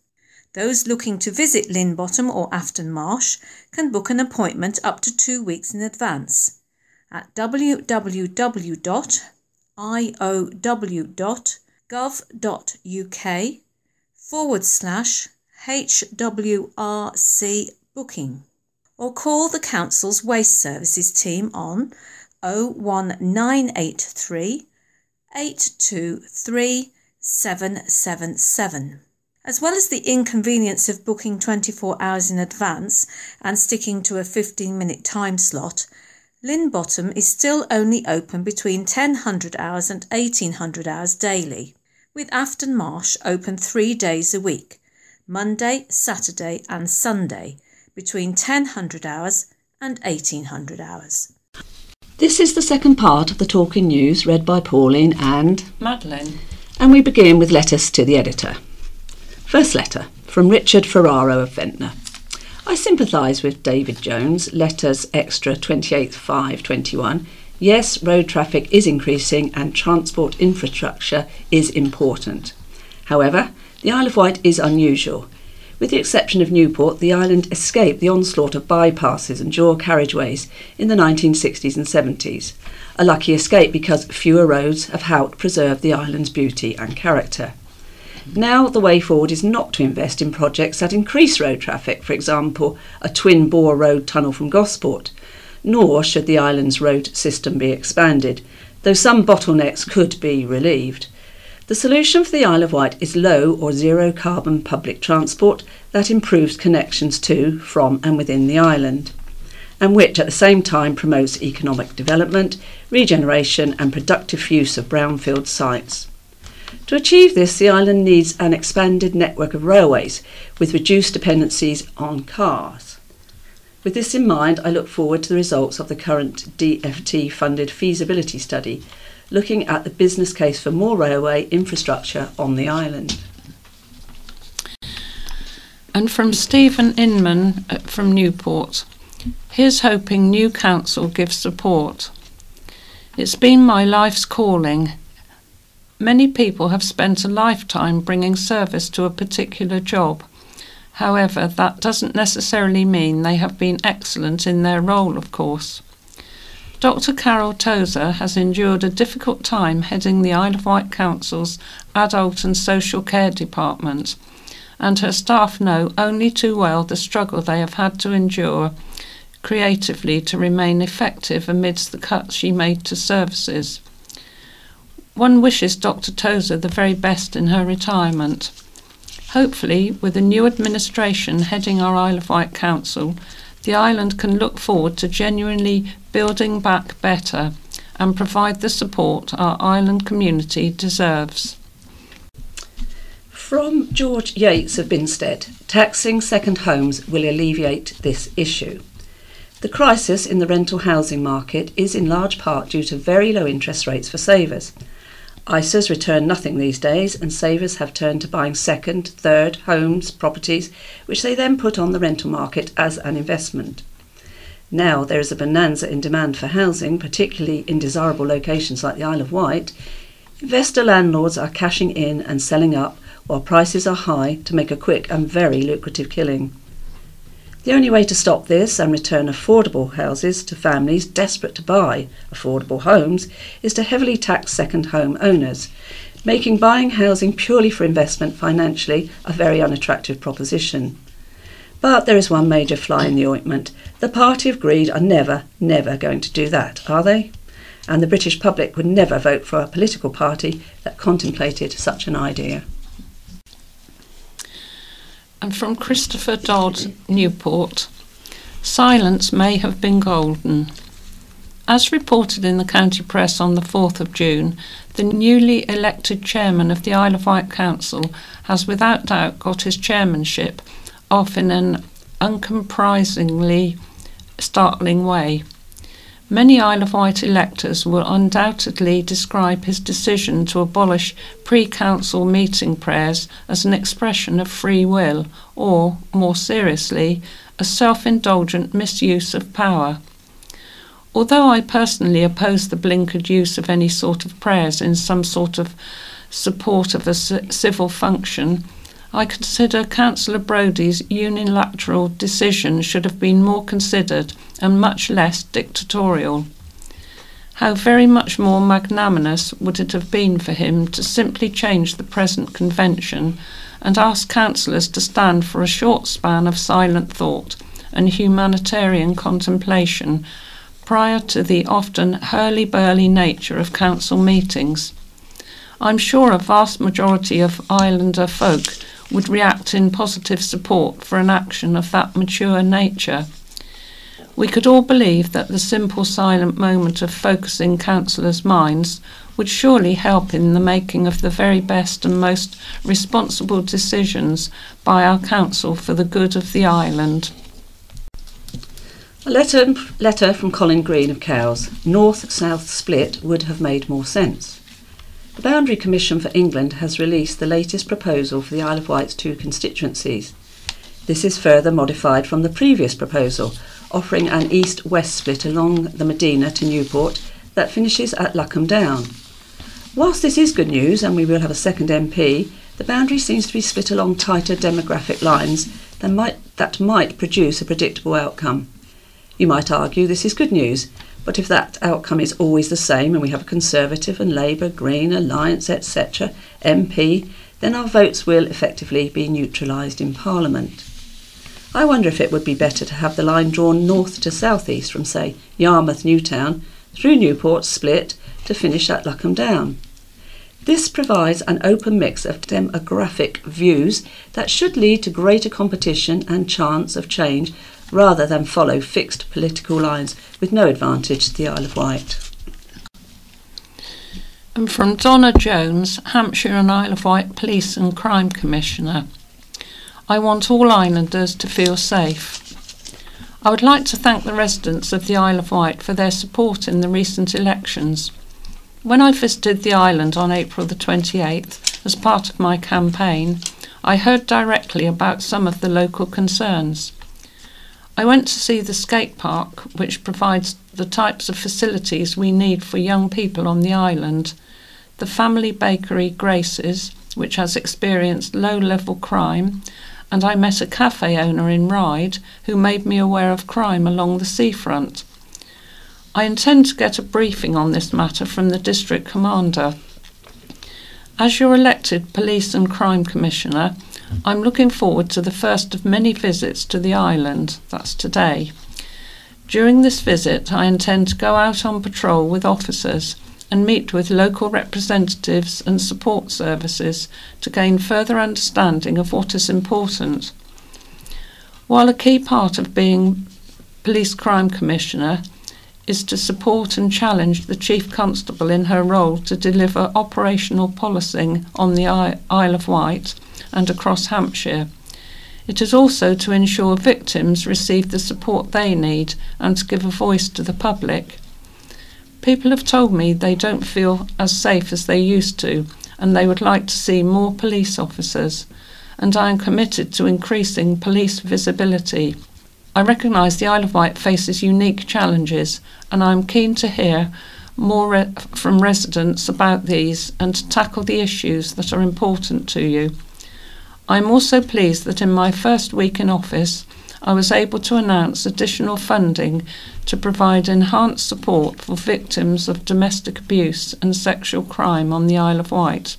Those looking to visit Lynnbottom or Afton Marsh can book an appointment up to two weeks in advance at www.iow.gov.uk forward slash HWRC booking or call the Council's Waste Services team on 01983 823 777. As well as the inconvenience of booking 24 hours in advance and sticking to a 15 minute time slot, Lynnbottom is still only open between 1000 hours and 1800 hours daily, with Afton Marsh open three days a week Monday, Saturday, and Sunday between 1000 hours and 1800 hours. This is the second part of the Talking News read by Pauline and Madeline. And we begin with letters to the editor. First letter from Richard Ferraro of Ventnor. I sympathise with David Jones, letters extra 28th 5 21. Yes, road traffic is increasing and transport infrastructure is important. However, the Isle of Wight is unusual. With the exception of Newport, the island escaped the onslaught of bypasses and dual carriageways in the 1960s and 70s. A lucky escape because fewer roads have helped preserve the island's beauty and character. Now, the way forward is not to invest in projects that increase road traffic, for example, a twin bore road tunnel from Gosport, nor should the island's road system be expanded, though some bottlenecks could be relieved. The solution for the Isle of Wight is low or zero carbon public transport that improves connections to, from, and within the island, and which at the same time promotes economic development, regeneration, and productive use of brownfield sites. To achieve this, the island needs an expanded network of railways with reduced dependencies on cars. With this in mind, I look forward to the results of the current DFT funded feasibility study, looking at the business case for more railway infrastructure on the island. And from Stephen Inman uh, from Newport, here's hoping new council gives support. It's been my life's calling. Many people have spent a lifetime bringing service to a particular job. However, that doesn't necessarily mean they have been excellent in their role, of course. Dr. Carol Tozer has endured a difficult time heading the Isle of Wight Council's Adult and Social Care Department, and her staff know only too well the struggle they have had to endure creatively to remain effective amidst the cuts she made to services. One wishes Dr. Tozer the very best in her retirement. Hopefully, with a new administration heading our Isle of Wight Council, the island can look forward to genuinely building back better and provide the support our island community deserves. From George Yates of Binstead, taxing second homes will alleviate this issue. The crisis in the rental housing market is in large part due to very low interest rates for savers. ISAs return nothing these days, and savers have turned to buying second, third homes, properties, which they then put on the rental market as an investment. Now there is a bonanza in demand for housing, particularly in desirable locations like the Isle of Wight. Investor landlords are cashing in and selling up while prices are high to make a quick and very lucrative killing. The only way to stop this and return affordable houses to families desperate to buy affordable homes is to heavily tax second home owners, making buying housing purely for investment financially a very unattractive proposition. But there is one major fly in the ointment. The party of greed are never, never going to do that, are they? And the British public would never vote for a political party that contemplated such an idea and from Christopher Dodd, Newport. Silence may have been golden. As reported in the county press on the 4th of June, the newly elected chairman of the Isle of Wight Council has without doubt got his chairmanship off in an uncompromisingly startling way. Many Isle of Wight electors will undoubtedly describe his decision to abolish pre council meeting prayers as an expression of free will, or, more seriously, a self indulgent misuse of power. Although I personally oppose the blinkered use of any sort of prayers in some sort of support of a civil function, I consider Councillor Brodie's unilateral decision should have been more considered and much less dictatorial. How very much more magnanimous would it have been for him to simply change the present convention and ask councillors to stand for a short span of silent thought and humanitarian contemplation prior to the often hurly burly nature of council meetings. I'm sure a vast majority of Islander folk would react in positive support for an action of that mature nature. We could all believe that the simple silent moment of focusing councillors' minds would surely help in the making of the very best and most responsible decisions by our council for the good of the island. A letter, letter from Colin Green of Cowes. North south split would have made more sense. The Boundary Commission for England has released the latest proposal for the Isle of Wight's two constituencies. This is further modified from the previous proposal, offering an east-west split along the Medina to Newport that finishes at Luckham Down. Whilst this is good news and we will have a second MP, the boundary seems to be split along tighter demographic lines that might, that might produce a predictable outcome. You might argue this is good news, but if that outcome is always the same and we have a Conservative and Labour, Green, Alliance, etc., MP, then our votes will effectively be neutralised in Parliament. I wonder if it would be better to have the line drawn north to southeast from, say, Yarmouth, Newtown, through Newport, Split, to finish at Luckham Down. This provides an open mix of demographic views that should lead to greater competition and chance of change rather than follow fixed political lines with no advantage to the Isle of Wight. And from Donna Jones, Hampshire and Isle of Wight Police and Crime Commissioner. I want all islanders to feel safe. I would like to thank the residents of the Isle of Wight for their support in the recent elections. When I visited the island on April the 28th as part of my campaign, I heard directly about some of the local concerns. I went to see the skate park, which provides the types of facilities we need for young people on the island, the family bakery Grace's, which has experienced low level crime, and I met a cafe owner in Ryde who made me aware of crime along the seafront. I intend to get a briefing on this matter from the district commander. As your elected Police and Crime Commissioner, I'm looking forward to the first of many visits to the island, that's today. During this visit, I intend to go out on patrol with officers and meet with local representatives and support services to gain further understanding of what is important. While a key part of being Police Crime Commissioner is to support and challenge the Chief Constable in her role to deliver operational policing on the Isle of Wight and across Hampshire. It is also to ensure victims receive the support they need and to give a voice to the public. People have told me they don't feel as safe as they used to, and they would like to see more police officers, and I am committed to increasing police visibility. I recognise the Isle of Wight faces unique challenges, and I am keen to hear more re- from residents about these and to tackle the issues that are important to you. I am also pleased that in my first week in office, I was able to announce additional funding to provide enhanced support for victims of domestic abuse and sexual crime on the Isle of Wight.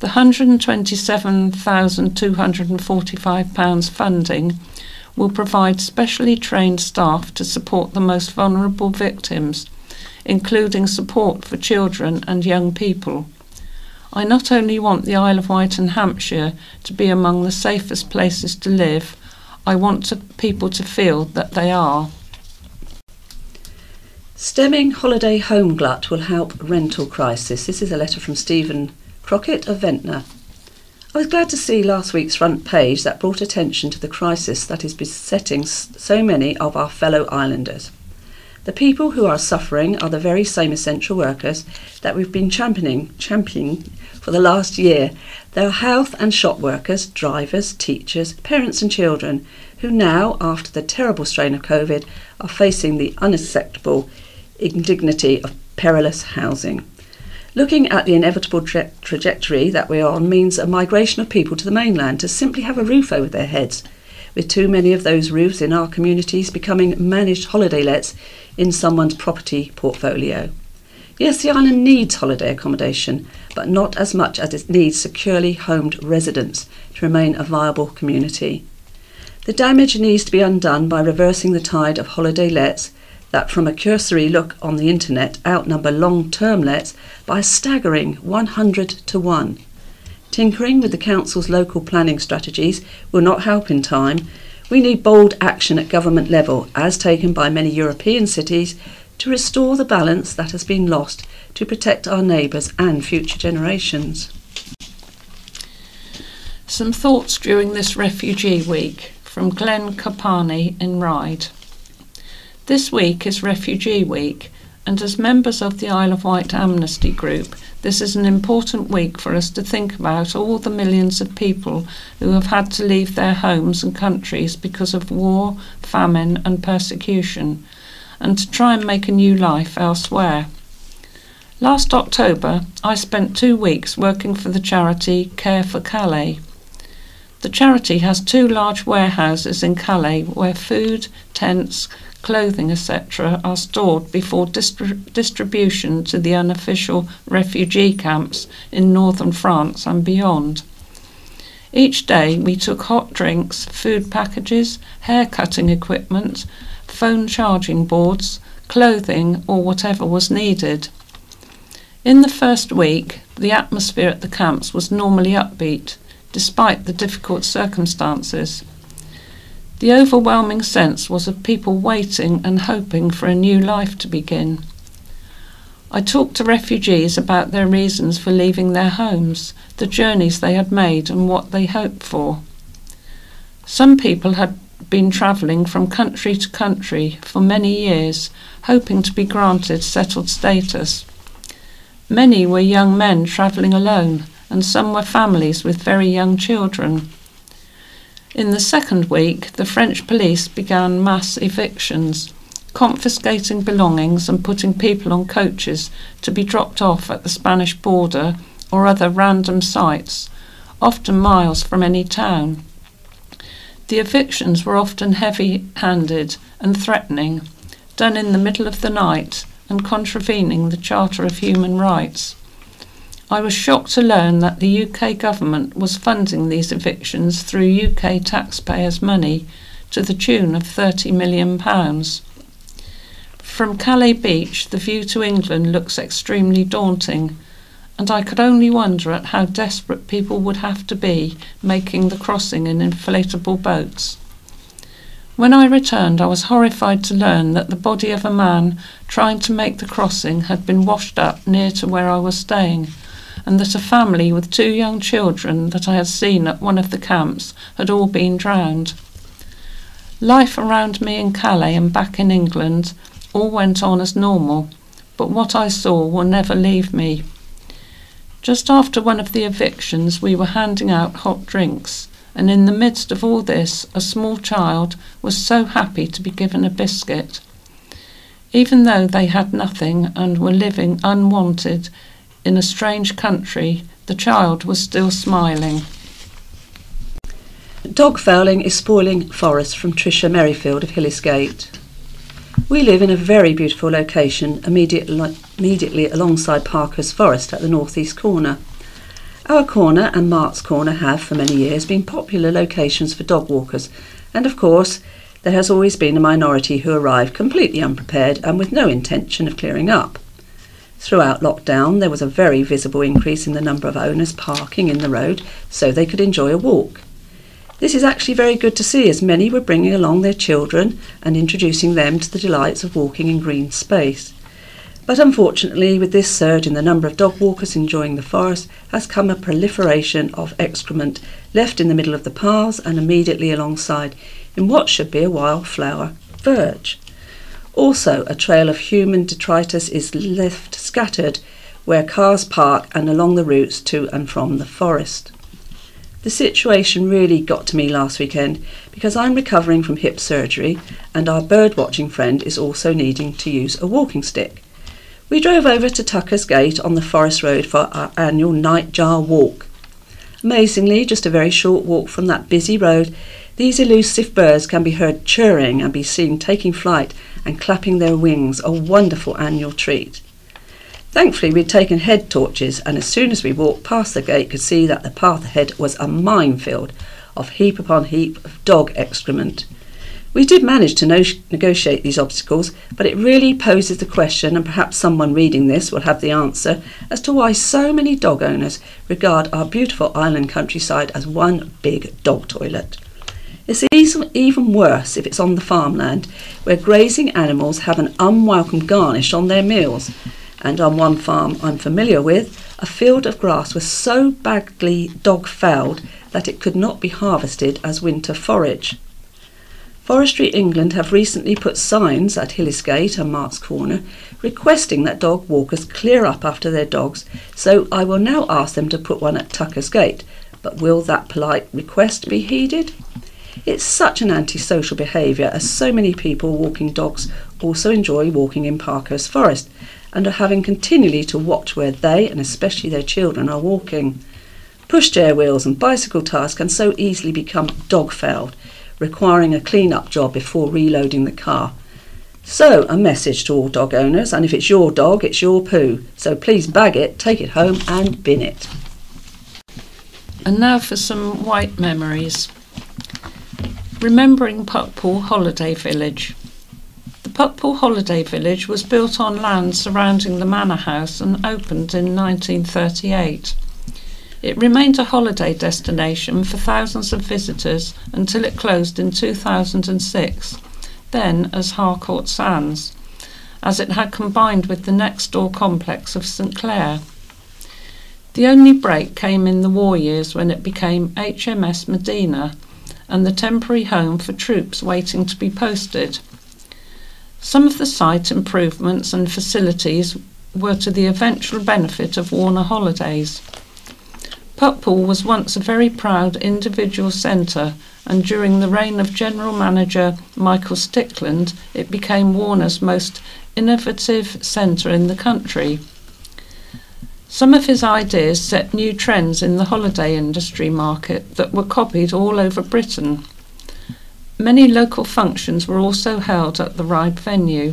The £127,245 funding will provide specially trained staff to support the most vulnerable victims, including support for children and young people. I not only want the Isle of Wight and Hampshire to be among the safest places to live, I want to, people to feel that they are. Stemming holiday home glut will help rental crisis. This is a letter from Stephen Crockett of Ventnor. I was glad to see last week's front page that brought attention to the crisis that is besetting so many of our fellow islanders. The people who are suffering are the very same essential workers that we've been championing, championing for the last year They're health and shop workers, drivers, teachers, parents, and children who now, after the terrible strain of COVID, are facing the unacceptable indignity of perilous housing. Looking at the inevitable tra- trajectory that we're on means a migration of people to the mainland to simply have a roof over their heads, with too many of those roofs in our communities becoming managed holiday lets in someone's property portfolio. Yes, the island needs holiday accommodation, but not as much as it needs securely homed residents to remain a viable community. The damage needs to be undone by reversing the tide of holiday lets that, from a cursory look on the internet, outnumber long term lets by a staggering 100 to 1. Tinkering with the Council's local planning strategies will not help in time. We need bold action at government level, as taken by many European cities, to restore the balance that has been lost to protect our neighbours and future generations. Some thoughts during this Refugee Week from Glenn Capani in Ryde. This week is Refugee Week, and as members of the Isle of Wight Amnesty Group, this is an important week for us to think about all the millions of people who have had to leave their homes and countries because of war, famine, and persecution and to try and make a new life elsewhere. Last October, I spent two weeks working for the charity Care for Calais. The charity has two large warehouses in Calais where food, tents, clothing, etc., are stored before distri- distribution to the unofficial refugee camps in northern France and beyond. Each day we took hot drinks, food packages, hair cutting equipment, phone charging boards, clothing, or whatever was needed. In the first week, the atmosphere at the camps was normally upbeat, despite the difficult circumstances. The overwhelming sense was of people waiting and hoping for a new life to begin. I talked to refugees about their reasons for leaving their homes, the journeys they had made, and what they hoped for. Some people had been travelling from country to country for many years, hoping to be granted settled status. Many were young men travelling alone, and some were families with very young children. In the second week, the French police began mass evictions confiscating belongings and putting people on coaches to be dropped off at the Spanish border or other random sites, often miles from any town. The evictions were often heavy handed and threatening, done in the middle of the night and contravening the Charter of Human Rights. I was shocked to learn that the UK government was funding these evictions through UK taxpayers' money to the tune of £30 million. From Calais Beach, the view to England looks extremely daunting, and I could only wonder at how desperate people would have to be making the crossing in inflatable boats. When I returned, I was horrified to learn that the body of a man trying to make the crossing had been washed up near to where I was staying, and that a family with two young children that I had seen at one of the camps had all been drowned. Life around me in Calais and back in England all went on as normal, but what I saw will never leave me. Just after one of the evictions, we were handing out hot drinks, and in the midst of all this, a small child was so happy to be given a biscuit. Even though they had nothing and were living unwanted in a strange country, the child was still smiling. Dog fouling is spoiling forests from Tricia Merrifield of Hillisgate. We live in a very beautiful location immediately, immediately alongside Parkhurst Forest at the northeast corner. Our corner and Mark's corner have for many years been popular locations for dog walkers, and of course, there has always been a minority who arrive completely unprepared and with no intention of clearing up. Throughout lockdown, there was a very visible increase in the number of owners parking in the road so they could enjoy a walk. This is actually very good to see as many were bringing along their children and introducing them to the delights of walking in green space. But unfortunately, with this surge in the number of dog walkers enjoying the forest, has come a proliferation of excrement left in the middle of the paths and immediately alongside in what should be a wildflower verge. Also, a trail of human detritus is left scattered where cars park and along the routes to and from the forest. The situation really got to me last weekend because I'm recovering from hip surgery and our bird watching friend is also needing to use a walking stick. We drove over to Tucker's Gate on the Forest Road for our annual Nightjar walk. Amazingly, just a very short walk from that busy road, these elusive birds can be heard chirring and be seen taking flight and clapping their wings, a wonderful annual treat. Thankfully, we'd taken head torches, and as soon as we walked past the gate, could see that the path ahead was a minefield of heap upon heap of dog excrement. We did manage to no- negotiate these obstacles, but it really poses the question, and perhaps someone reading this will have the answer, as to why so many dog owners regard our beautiful island countryside as one big dog toilet. It's even worse if it's on the farmland, where grazing animals have an unwelcome garnish on their meals and on one farm I'm familiar with, a field of grass was so badly dog fouled that it could not be harvested as winter forage. Forestry England have recently put signs at Hillisgate and Mark's Corner requesting that dog walkers clear up after their dogs, so I will now ask them to put one at Tucker's Gate. But will that polite request be heeded? It's such an antisocial behaviour as so many people walking dogs also enjoy walking in Parkhurst Forest, and are having continually to watch where they, and especially their children, are walking. Pushchair wheels and bicycle tyres can so easily become dog-fouled, requiring a clean-up job before reloading the car. So, a message to all dog owners, and if it's your dog, it's your poo. So please bag it, take it home, and bin it. And now for some Wight memories. Remembering Puckpool Holiday Village. The Puckpool Holiday Village was built on land surrounding the manor house and opened in 1938. It remained a holiday destination for thousands of visitors until it closed in 2006, then as Harcourt Sands. as it had combined with the next door complex of St Clare. The only break came in the war years when it became HMS Medina and the temporary home for troops waiting to be posted. Some of the site improvements and facilities were to the eventual benefit of Warner Holidays. Puckpool was once a very proud individual centre, and during the reign of General Manager Michael Stickland, it became Warner's most innovative centre in the country. Some of his ideas set new trends in the holiday industry market that were copied all over Britain. Many local functions were also held at the Ryde venue.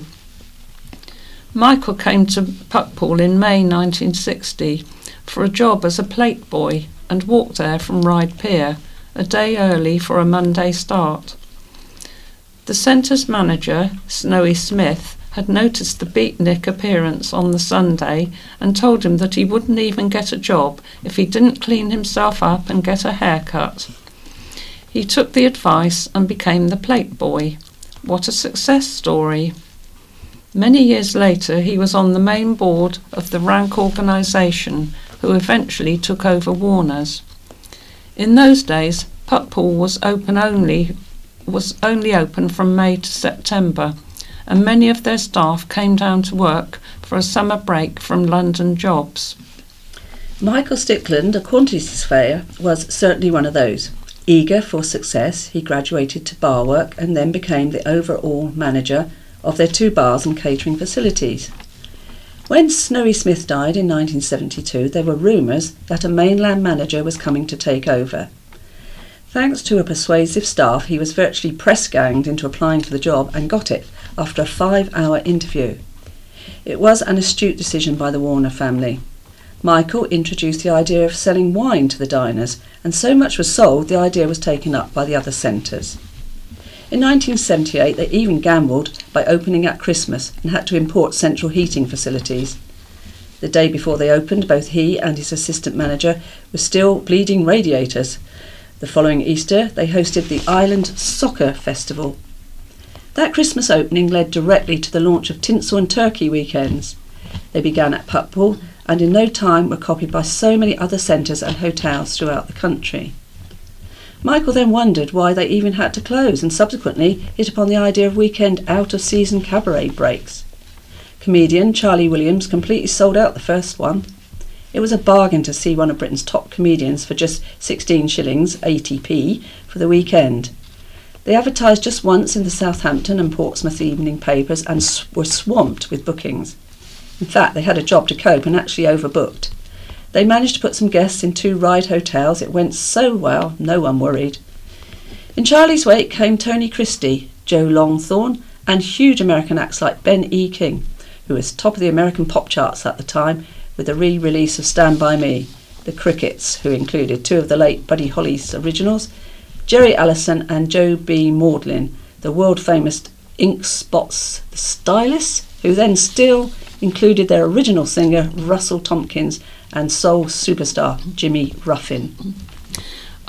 Michael came to Puckpool in May 1960 for a job as a plate boy and walked there from Ryde Pier, a day early for a Monday start. The centre's manager, Snowy Smith, had noticed the beatnik appearance on the Sunday and told him that he wouldn't even get a job if he didn't clean himself up and get a haircut. He took the advice and became the plate boy. What a success story! Many years later, he was on the main board of the Rank organisation, who eventually took over Warner's. In those days, Puckpool was open only was only open from May to September and many of their staff came down to work for a summer break from London jobs. Michael Stickland, a quantity surveyor, was certainly one of those. Eager for success, he graduated to bar work and then became the overall manager of their two bars and catering facilities. When Snowy Smith died in 1972, there were rumours that a mainland manager was coming to take over. Thanks to a persuasive staff, he was virtually press ganged into applying for the job and got it after a five hour interview. It was an astute decision by the Warner family. Michael introduced the idea of selling wine to the diners, and so much was sold the idea was taken up by the other centres. In 1978, they even gambled by opening at Christmas and had to import central heating facilities. The day before they opened, both he and his assistant manager were still bleeding radiators. The following Easter, they hosted the Island Soccer Festival that Christmas opening led directly to the launch of Tinsel and Turkey weekends. They began at Puckpool and in no time were copied by so many other centres and hotels throughout the country. Michael then wondered why they even had to close and subsequently hit upon the idea of weekend out of season cabaret breaks. Comedian Charlie Williams completely sold out the first one. It was a bargain to see one of Britain's top comedians for just 16 shillings 80p for the weekend. They advertised just once in the Southampton and Portsmouth evening papers and were swamped with bookings. In fact, they had a job to cope and actually overbooked. They managed to put some guests in two Ryde hotels. It went so well, no one worried. In Charlie's wake came Tony Christie, Joe Longthorne, and huge American acts like Ben E. King, who was top of the American pop charts at the time with the re release of Stand By Me. The Crickets, who included two of the late Buddy Holly's originals, Jerry Allison and Joe B. Mauldin, the world famous Ink Spots the Stylistics, who then still included their original singer Russell Thompkins and soul superstar Jimmy Ruffin.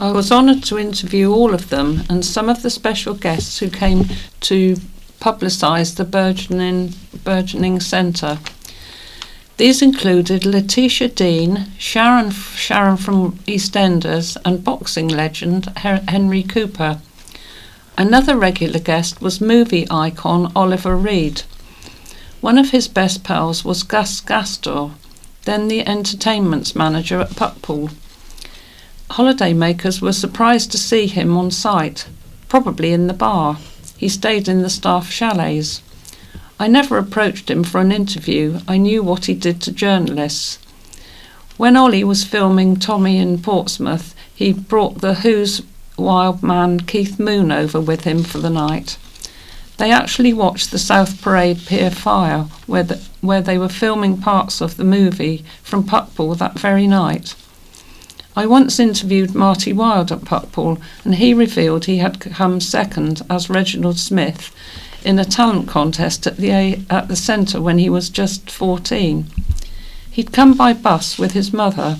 I was honoured to interview all of them and some of the special guests who came to publicise the burgeoning, burgeoning centre. These included Letitia Dean, Sharon, Sharon from EastEnders, and boxing legend Henry Cooper. Another regular guest was movie icon Oliver Reed. One of his best pals was Gus Gastor, then the entertainments manager at Puckpool. Holidaymakers were surprised to see him on site, probably in the bar. He stayed in the staff chalets. I never approached him for an interview. I knew what he did to journalists. When Ollie was filming Tommy in Portsmouth, he brought the Who's wild man Keith Moon over with him for the night. They actually watched the South Parade Pier fire, where, the, where they were filming parts of the movie from Puckpool that very night. I once interviewed Marty Wilde at Puckpool, and he revealed he had come second as Reginald Smith in a talent contest at the at the centre when he was just 14. He'd come by bus with his mother.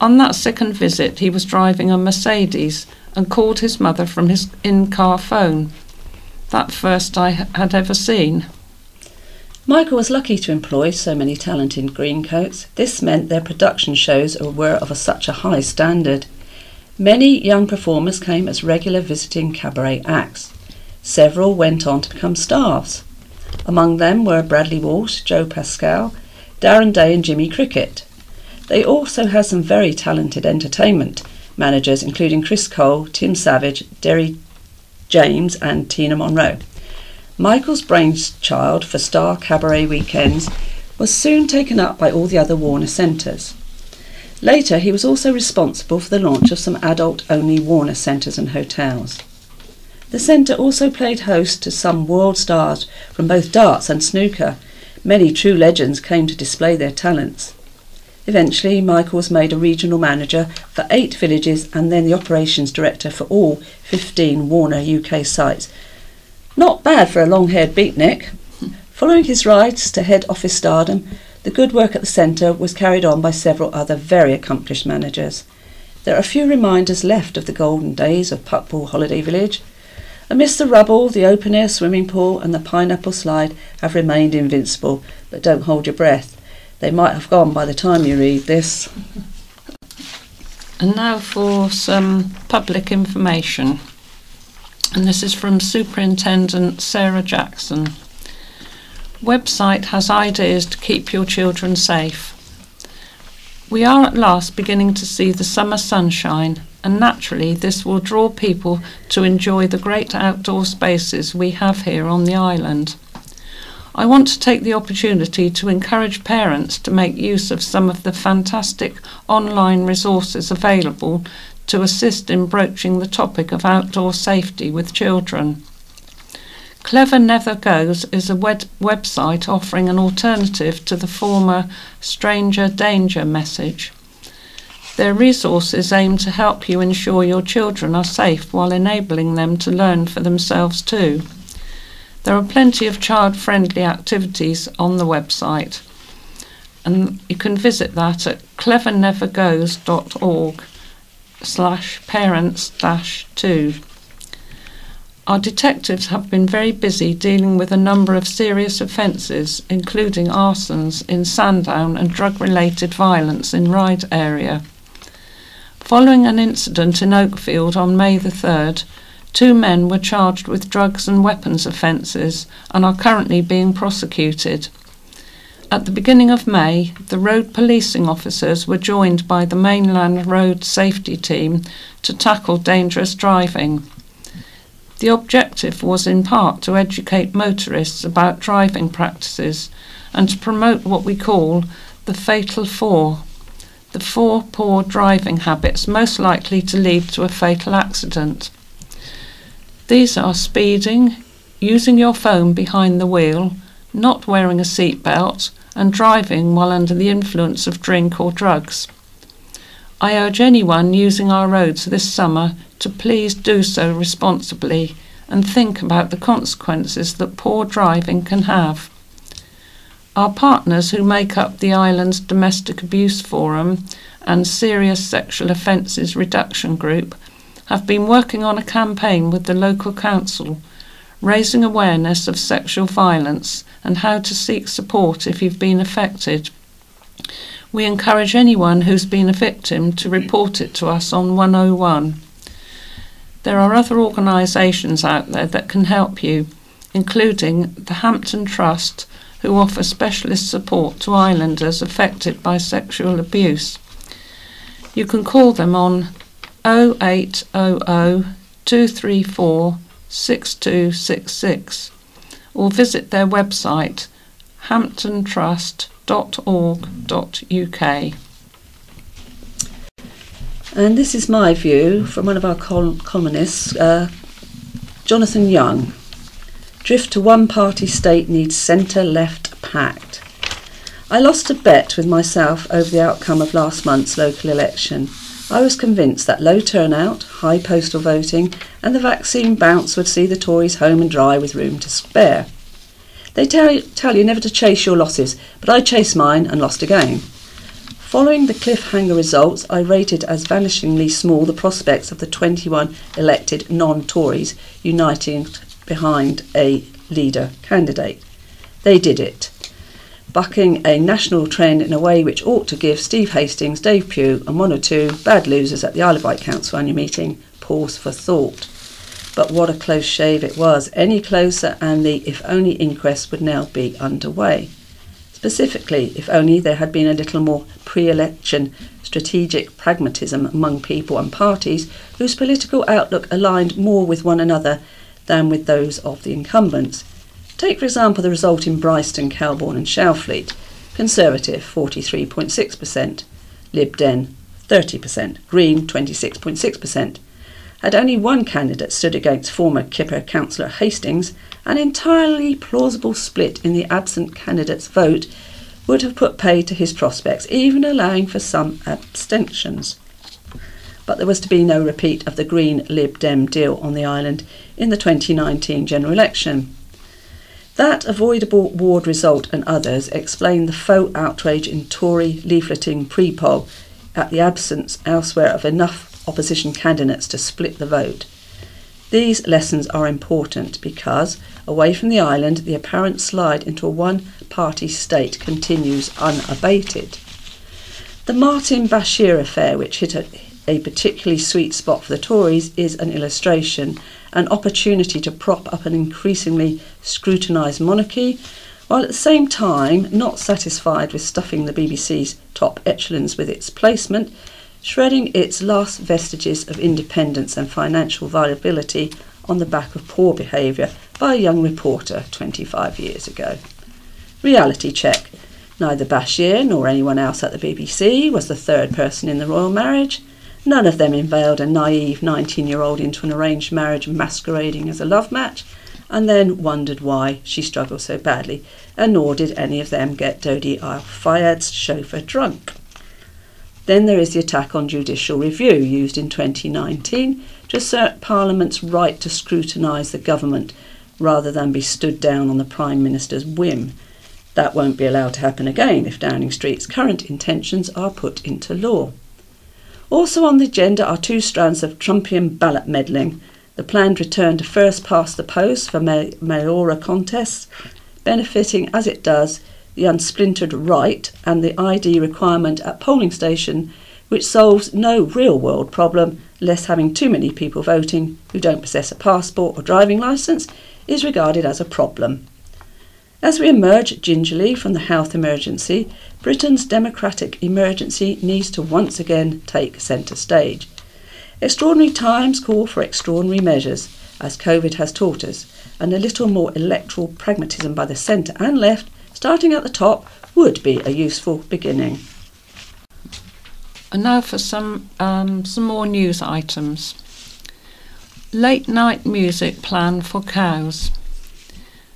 On that second visit, he was driving a Mercedes and called his mother from his in-car phone. That first I had ever seen. Michael was lucky to employ so many talented greencoats. This meant their production shows were of a, such a high standard. Many young performers came as regular visiting cabaret acts. Several went on to become stars. Among them were Bradley Walsh, Joe Pasquale, Darren Day, and Jimmy Cricket. They also had some very talented entertainment managers, including Chris Cole, Tim Savage, Derry James, and Tina Monroe. Michael's brainchild for Star Cabaret Weekends was soon taken up by all the other Warner centres. Later, he was also responsible for the launch of some adult only Warner centres and hotels. The centre also played host to some world stars from both darts and snooker. Many true legends came to display their talents. Eventually, Michael was made a regional manager for eight villages and then the operations director for all 15 Warner UK sites, not bad for a long haired beatnik. Following his rise to head office stardom, the good work at the centre was carried on by several other very accomplished managers. There are a few reminders left of the golden days of Puckpool Holiday Village. Amidst the rubble, the open air swimming pool and the pineapple slide have remained invincible, but don't hold your breath. They might have gone by the time you read this. And now for some public information and this is from Superintendent Sarah Jackson. Website has ideas to keep your children safe. We are at last beginning to see the summer sunshine, and naturally, this will draw people to enjoy the great outdoor spaces we have here on the island. I want to take the opportunity to encourage parents to make use of some of the fantastic online resources available to assist in broaching the topic of outdoor safety with children. Clever Never Goes is a web- website offering an alternative to the former stranger danger message. Their resources aim to help you ensure your children are safe while enabling them to learn for themselves too. There are plenty of child friendly activities on the website, and you can visit that at clevernevergoes.org slash parents dash two. Our detectives have been very busy dealing with a number of serious offences, including arsons in Sandown and drug related violence in Ryde area. Following an incident in Oakfield on May the 3rd, two men were charged with drugs and weapons offences and are currently being prosecuted. At the beginning of May, the road policing officers were joined by the mainland road safety team to tackle dangerous driving. The objective was in part to educate motorists about driving practices and to promote what we call the fatal four, the four poor driving habits most likely to lead to a fatal accident. These are speeding, using your phone behind the wheel, not wearing a seatbelt, and driving while under the influence of drink or drugs. I urge anyone using our roads this summer to please do so responsibly and think about the consequences that poor driving can have. Our partners who make up the island's Domestic Abuse Forum and Serious Sexual Offences Reduction Group have been working on a campaign with the local council raising awareness of sexual violence and how to seek support if you've been affected. We encourage anyone who's been a victim to report it to us on 101. There are other organisations out there that can help you, including the Hampton Trust, who offer specialist support to islanders affected by sexual abuse. You can call them on 0800 234 6266 or visit their website hamptontrust.org.uk. And this is my view from one of our col- columnists, uh, Jonathan Young. Drift to one party state needs centre left pact. I lost a bet with myself over the outcome of last month's local election. I was convinced that low turnout, high postal voting, and the vaccine bounce would see the Tories home and dry with room to spare. They tell you, tell you never to chase your losses, but I chased mine and lost again. Following the cliffhanger results, I rated as vanishingly small the prospects of the 21 elected non Tories uniting behind a leader candidate. They did it. bucking a national trend in a way which ought to give Steve Hastings, Dave Pugh, and one or two bad losers at the Isle of Wight Council annual meeting pause for thought. But what a close shave it was. Any closer, and the if only inquest would now be underway. Specifically, if only there had been a little more pre election strategic pragmatism among people and parties whose political outlook aligned more with one another than with those of the incumbents. Take, for example, the result in Brighstone, Calbourne, and Shalfleet Conservative 43.6%, Lib Dem 30%, Green 26.6%. Had only one candidate stood against former Kipper councillor Hastings, an entirely plausible split in the absent candidate's vote would have put pay to his prospects, even allowing for some abstentions. But there was to be no repeat of the Green Lib Dem deal on the island in the 2019 general election. That avoidable ward result and others explain the faux outrage in Tory leafleting pre poll at the absence elsewhere of enough opposition candidates to split the vote. These lessons are important because, away from the island, the apparent slide into a one party state continues unabated. The Martin Bashir affair, which hit a, a particularly sweet spot for the Tories, is an illustration an opportunity to prop up an increasingly scrutinised monarchy, while at the same time not satisfied with stuffing the BBC's top echelons with its placement, shredding its last vestiges of independence and financial viability on the back of poor behaviour by a young reporter 25 years ago. Reality check. Neither Bashir nor anyone else at the BBC was the third person in the royal marriage. None of them unveiled a naive 19 year old into an arranged marriage masquerading as a love match and then wondered why she struggled so badly, and nor did any of them get Dodi Al Fayed's chauffeur drunk. Then there is the attack on judicial review used in 2019 to assert Parliament's right to scrutinise the government rather than be stood down on the Prime Minister's whim. That won't be allowed to happen again if Downing Street's current intentions are put into law. Also on the agenda are two strands of Trumpian ballot meddling the planned return to first past the post for may- mayoral contests, benefiting as it does the unsplintered right and the ID requirement at polling station, which solves no real world problem, less having too many people voting who don't possess a passport or driving licence is regarded as a problem. As we emerge gingerly from the health emergency, Britain's democratic emergency needs to once again take centre stage. Extraordinary times call for extraordinary measures, as COVID has taught us, and a little more electoral pragmatism by the centre and left, starting at the top, would be a useful beginning. And now for some um, some more news items. Late night music plan for Cowes.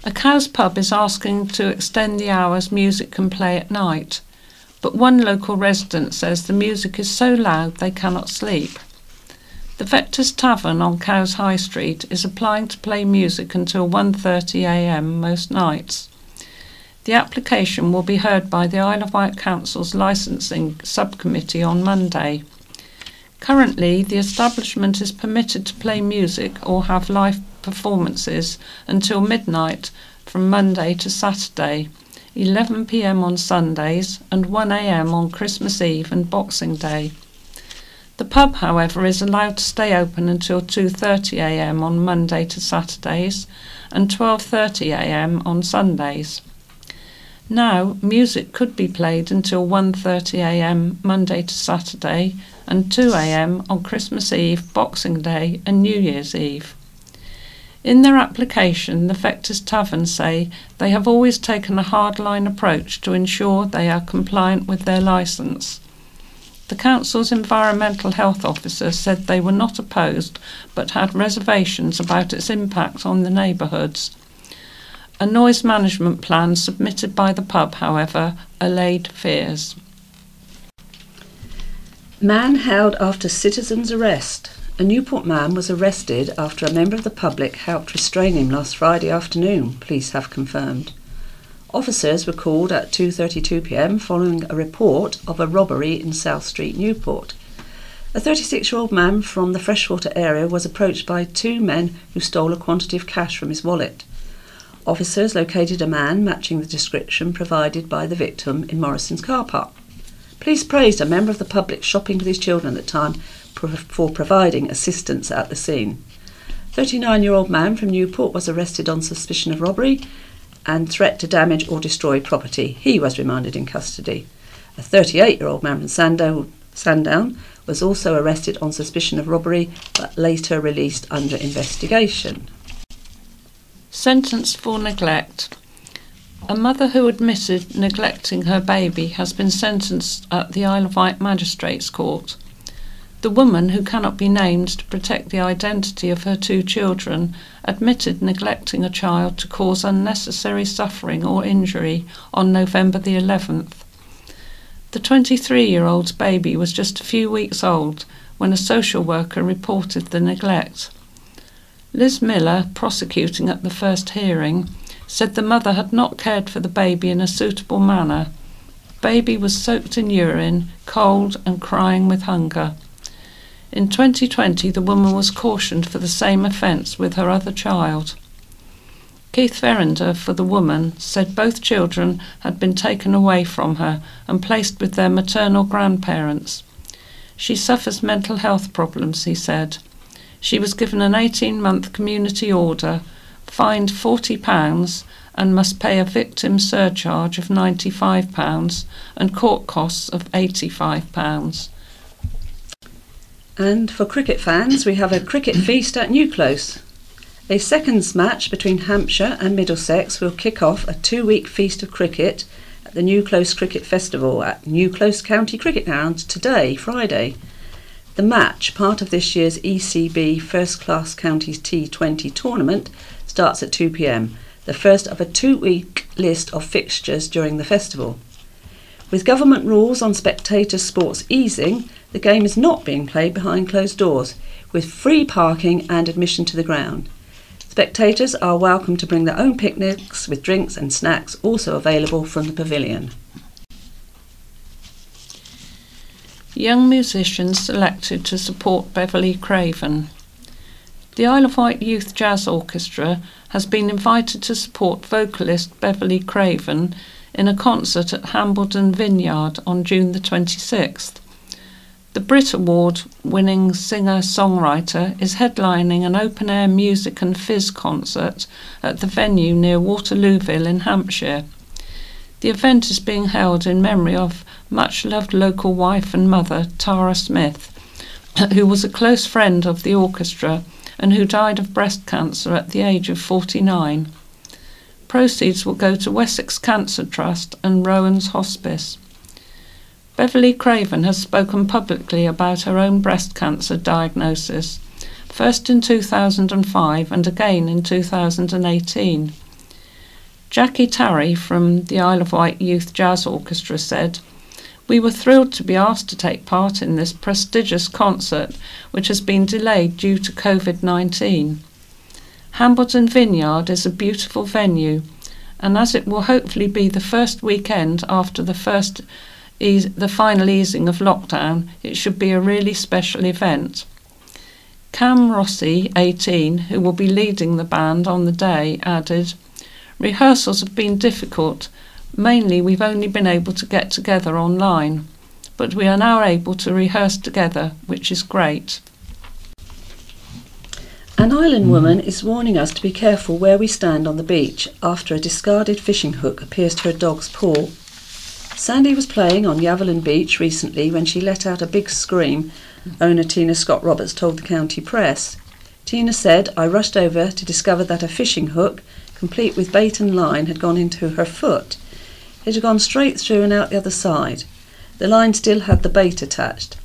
A Cowes pub is asking to extend the hours music can play at night, but one local resident says the music is so loud they cannot sleep. The Vectis Tavern on Cowes High Street is applying to play music until 1.30am most nights. The application will be heard by the Isle of Wight Council's licensing subcommittee on Monday. Currently, the establishment is permitted to play music or have live performances until midnight from Monday to Saturday, 11 pm on Sundays, and 1 am on Christmas Eve and Boxing Day. The pub, however, is allowed to stay open until 2:30 a.m. on Monday to Saturdays and 12:30 a.m. on Sundays. Now, music could be played until 1:30 a.m. Monday to Saturday and 2 a.m. on Christmas Eve, Boxing Day, and New Year's Eve. In their application, the Vectis Tavern say they have always taken a hardline approach to ensure they are compliant with their licence. The Council's Environmental Health Officer said they were not opposed but had reservations about its impact on the neighbourhoods. A noise management plan submitted by the pub, however, allayed fears. Man held after citizen's arrest. A Newport man was arrested after a member of the public helped restrain him last Friday afternoon, police have confirmed. Officers were called at 2:32 p.m. following a report of a robbery in South Street, Newport. A 36-year-old man from the freshwater area was approached by two men who stole a quantity of cash from his wallet. Officers located a man matching the description provided by the victim in Morrison's car park. Police praised a member of the public shopping with his children at the time for providing assistance at the scene. 39 year old man from Newport was arrested on suspicion of robbery and threat to damage or destroy property. He was remanded in custody. A 38 year old man from Sandown, Sandown was also arrested on suspicion of robbery but later released under investigation. Sentenced for neglect. A mother who admitted neglecting her baby has been sentenced at the Isle of Wight Magistrates Court. The woman, who cannot be named to protect the identity of her two children, admitted neglecting a child to cause unnecessary suffering or injury on November the 11th. The 23 year old's baby was just a few weeks old when a social worker reported the neglect. Liz Miller, prosecuting at the first hearing, said the mother had not cared for the baby in a suitable manner. Baby was soaked in urine, cold, and crying with hunger. In 2020, the woman was cautioned for the same offence with her other child. Keith Verinder, for the woman, said both children had been taken away from her and placed with their maternal grandparents. She suffers mental health problems, he said. She was given an 18 month community order, fined £40, and must pay a victim surcharge of £95 and court costs of £85. And for cricket fans, we have a cricket feast at New Close. A seconds match between Hampshire and Middlesex will kick off a two week feast of cricket at the New Close Cricket Festival at New Close County Cricket Ground today, Friday. The match, part of this year's ECB First Class Counties T20 tournament, starts at 2 pm, the first of a two week list of fixtures during the festival. With government rules on spectator sports easing, the game is not being played behind closed doors, with free parking and admission to the ground. Spectators are welcome to bring their own picnics with drinks and snacks also available from the pavilion. Young musicians selected to support Beverley Craven. The Isle of Wight Youth Jazz Orchestra has been invited to support vocalist Beverley Craven in a concert at Hambledon Vineyard on June the 26th. The Brit Award winning singer songwriter is headlining an open air music and fizz concert at the venue near Waterlooville in Hampshire. The event is being held in memory of much loved local wife and mother Tara Smith, who was a close friend of the orchestra and who died of breast cancer at the age of 49. Proceeds will go to Wessex Cancer Trust and Rowan's Hospice. Beverley Craven has spoken publicly about her own breast cancer diagnosis, first in 2005 and again in 2018. Jackie Tarry from the Isle of Wight Youth Jazz Orchestra said, We were thrilled to be asked to take part in this prestigious concert, which has been delayed due to COVID 19. Hambledon Vineyard is a beautiful venue, and as it will hopefully be the first weekend after the first ease, the final easing of lockdown, it should be a really special event. Cam Rossi, 18, who will be leading the band on the day, added, Rehearsals have been difficult. Mainly, we've only been able to get together online, but we are now able to rehearse together, which is great. An island woman is warning us to be careful where we stand on the beach after a discarded fishing hook appears to her dog's paw. Sandy was playing on Yaverland Beach recently when she let out a big scream, owner Tina Scott Roberts told the county press. Tina said, I rushed over to discover that a fishing hook, complete with bait and line, had gone into her foot. It had gone straight through and out the other side. The line still had the bait attached.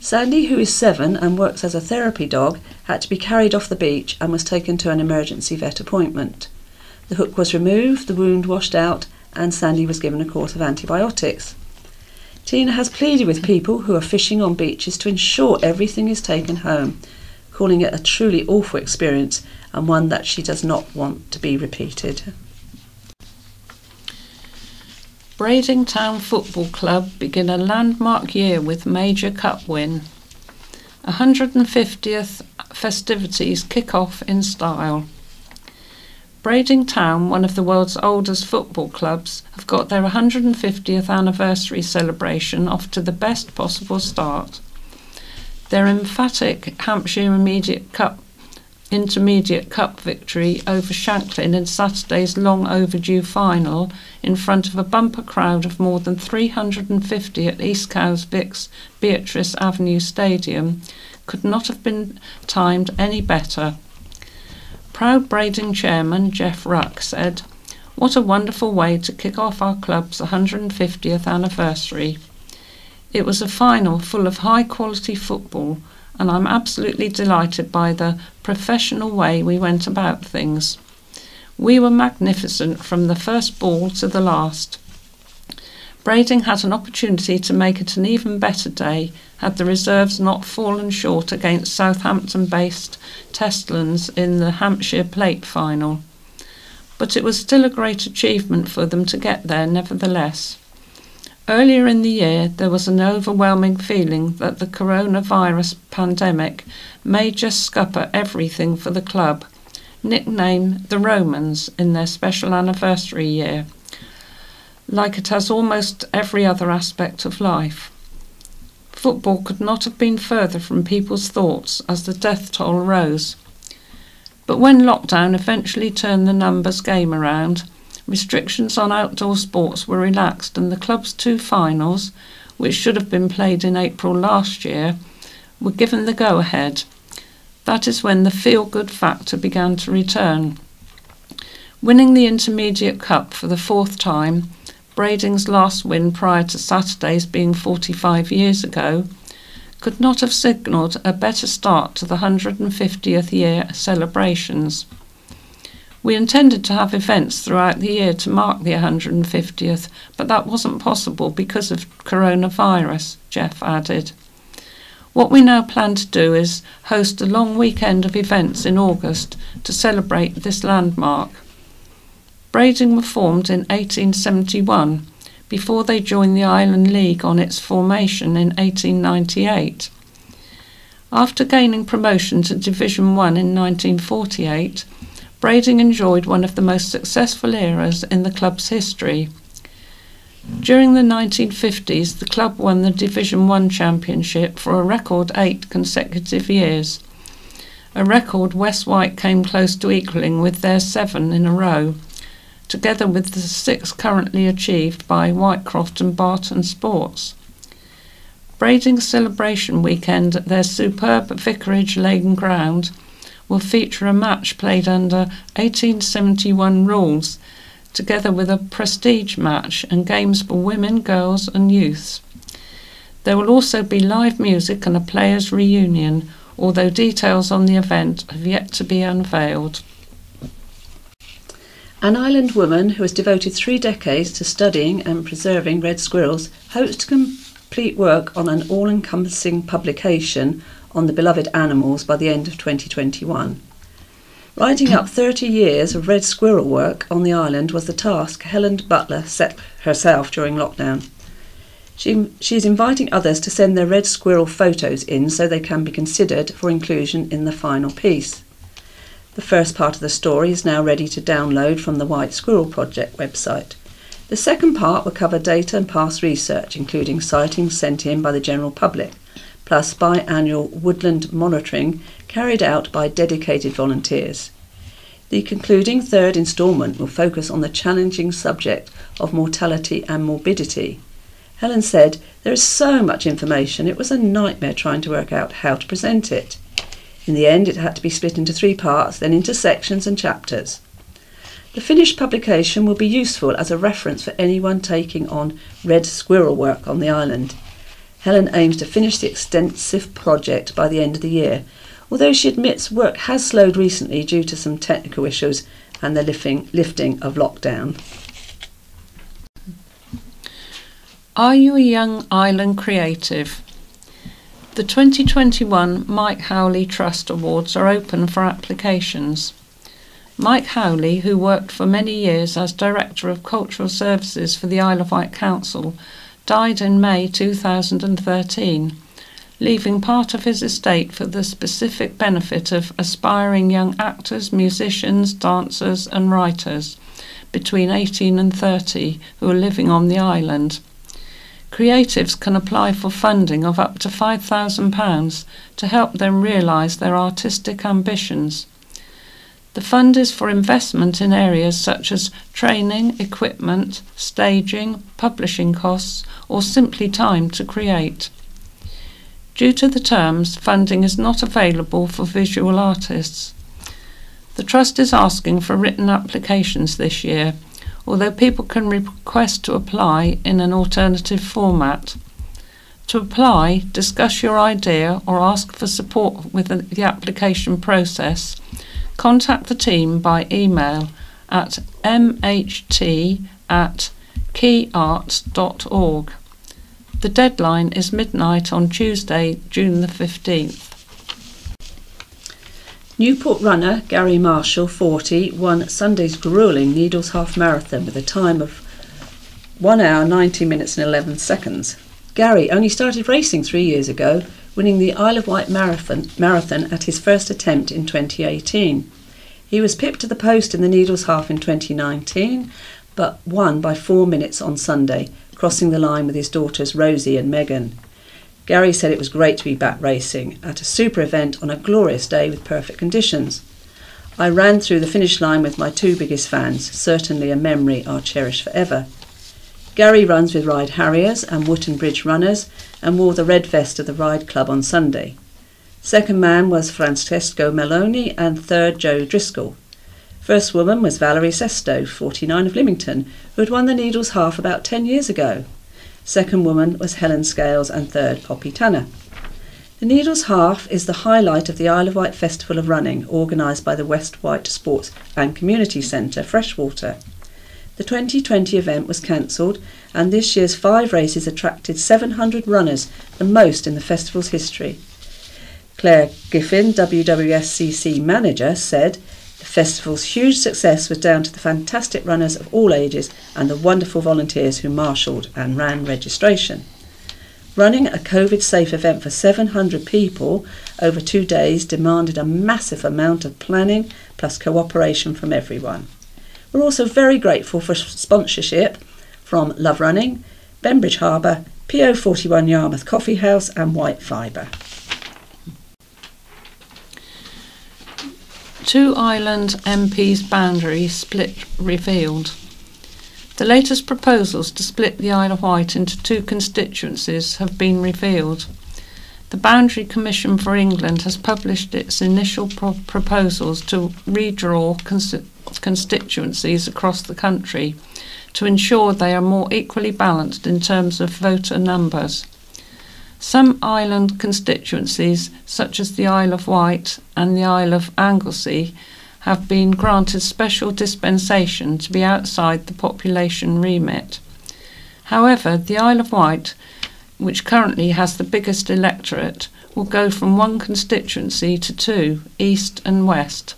Sandy, who is seven and works as a therapy dog, had to be carried off the beach and was taken to an emergency vet appointment. The hook was removed, the wound washed out, and Sandy was given a course of antibiotics. Tina has pleaded with people who are fishing on beaches to ensure everything is taken home, calling it a truly awful experience and one that she does not want to be repeated. Brading Town Football Club begin a landmark year with major cup win. 150th festivities kick off in style. Brading Town, one of the world's oldest football clubs, have got their 150th anniversary celebration off to the best possible start. Their emphatic Hampshire Immediate Cup Intermediate Cup victory over Shanklin in Saturday's long overdue final in front of a bumper crowd of more than 350 at East Cowes Beatrice Avenue Stadium could not have been timed any better. Proud Brading chairman Jeff Ruck said, What a wonderful way to kick off our club's 150th anniversary. It was a final full of high quality football and I'm absolutely delighted by the professional way we went about things. We were magnificent from the first ball to the last. Brading had an opportunity to make it an even better day had the reserves not fallen short against Southampton based Testlands in the Hampshire Plate final. But it was still a great achievement for them to get there, nevertheless. Earlier in the year, there was an overwhelming feeling that the coronavirus pandemic may just scupper everything for the club, nicknamed the Romans in their special anniversary year, like it has almost every other aspect of life. Football could not have been further from people's thoughts as the death toll rose. But when lockdown eventually turned the numbers game around, restrictions on outdoor sports were relaxed, and the club's two finals, which should have been played in April last year, were given the go ahead. That is when the feel good factor began to return. Winning the Intermediate Cup for the fourth time, Brading's last win prior to Saturday's being 45 years ago, could not have signalled a better start to the 150th year celebrations. We intended to have events throughout the year to mark the 150th, but that wasn't possible because of coronavirus, Jeff added. What we now plan to do is host a long weekend of events in August to celebrate this landmark. Brading were formed in 1871 before they joined the Island League on its formation in 1898. After gaining promotion to Division 1 in 1948, Brading enjoyed one of the most successful eras in the club's history. During the 1950s, the club won the Division 1 championship for a record eight consecutive years, a record West Wight came close to equalling with their seven in a row, together with the six currently achieved by Whitecroft and Barton Sports. Brading's celebration weekend at their superb Vicarage Lane ground will feature a match played under 1871 rules, together with a prestige match and games for women, girls, and youths. There will also be live music and a players' reunion, although details on the event have yet to be unveiled. An island woman who has devoted three decades to studying and preserving red squirrels hopes to complete work on an all encompassing publication on the beloved animals by the end of 2021. Writing up 30 years of red squirrel work on the island was the task Helen Butler set herself during lockdown. She, she is inviting others to send their red squirrel photos in so they can be considered for inclusion in the final piece. The first part of the story is now ready to download from the Wight Squirrel Project website. The second part will cover data and past research, including sightings sent in by the general public, plus biannual woodland monitoring carried out by dedicated volunteers. The concluding third instalment will focus on the challenging subject of mortality and morbidity. Helen said, There is so much information, it was a nightmare trying to work out how to present it. In the end, it had to be split into three parts, then into sections and chapters. The finished publication will be useful as a reference for anyone taking on red squirrel work on the island. Helen aims to finish the extensive project by the end of the year, although she admits work has slowed recently due to some technical issues and the lifting, lifting of lockdown. Are you a young island creative? The 2021 Mike Howley Trust Awards are open for applications. Mike Howley, who worked for many years as Director of Cultural Services for the Isle of Wight Council, died in May 2013, leaving part of his estate for the specific benefit of aspiring young actors, musicians, dancers, and writers between 18 and 30 who are living on the island. Creatives can apply for funding of up to £5,000 to help them realise their artistic ambitions. The fund is for investment in areas such as training, equipment, staging, publishing costs, or simply time to create. Due to the terms, funding is not available for visual artists. The Trust is asking for written applications this year, although people can request to apply in an alternative format. To apply, discuss your idea or ask for support with the application process contact the team by email at mht at quayarts.org. The deadline is midnight on Tuesday, June the 15th. Newport runner Gary Marshall, 40, won Sunday's gruelling Needles Half Marathon with a time of 1 hour 90 minutes and 11 seconds. Gary only started racing three years ago winning the Isle of Wight marathon, marathon at his first attempt in 2018. He was pipped to the post in the Needles Half in 2019, but won by four minutes on Sunday, crossing the line with his daughters Rosie and Megan. Gary said it was great to be back racing at a super event on a glorious day with perfect conditions. I ran through the finish line with my two biggest fans, certainly a memory I'll cherish forever. Gary runs with Ryde Harriers and Wootton Bridge Runners and wore the red vest of the Ryde Club on Sunday. Second man was Francesco Meloni and third Joe Driscoll. First woman was Valerie Sesto, 49 of Lymington, who had won the Needles half about 10 years ago. Second woman was Helen Scales and third Poppy Tanner. The Needles Half is the highlight of the Isle of Wight Festival of Running, organised by the West Wight Sports and Community Centre, Freshwater. The 2020 event was cancelled, and this year's five races attracted 700 runners, the most in the festival's history. Claire Giffin, WWSCC manager, said the festival's huge success was down to the fantastic runners of all ages and the wonderful volunteers who marshalled and ran registration. Running a COVID safe event for 700 people over two days demanded a massive amount of planning plus cooperation from everyone. We're also very grateful for sponsorship from Love Running, Bembridge Harbour, PO41 Yarmouth Coffee House, and WightFibre. Two Island MPs' boundary split revealed. The latest proposals to split the Isle of Wight into two constituencies have been revealed. The Boundary Commission for England has published its initial pro- proposals to redraw cons- constituencies across the country to ensure they are more equally balanced in terms of voter numbers. Some island constituencies, such as the Isle of Wight and the Isle of Anglesey, have been granted special dispensation to be outside the population remit. However, the Isle of Wight which currently has the biggest electorate, will go from one constituency to two, east and west.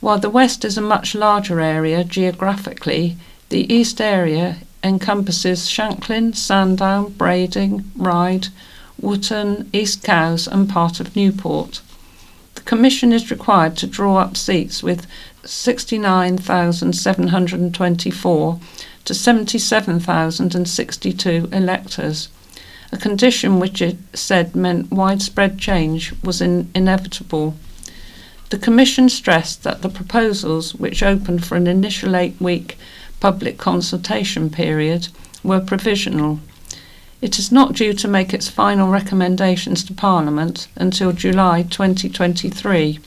While the west is a much larger area geographically, the east area encompasses Shanklin, Sandown, Brading, Ryde, Wootton, East Cowes, and part of Newport. The Commission is required to draw up seats with 69,724 to 77,062 electors a condition which it said meant widespread change was in, inevitable. The Commission stressed that the proposals, which opened for an initial eight week public consultation period, were provisional. It is not due to make its final recommendations to Parliament until July 2023.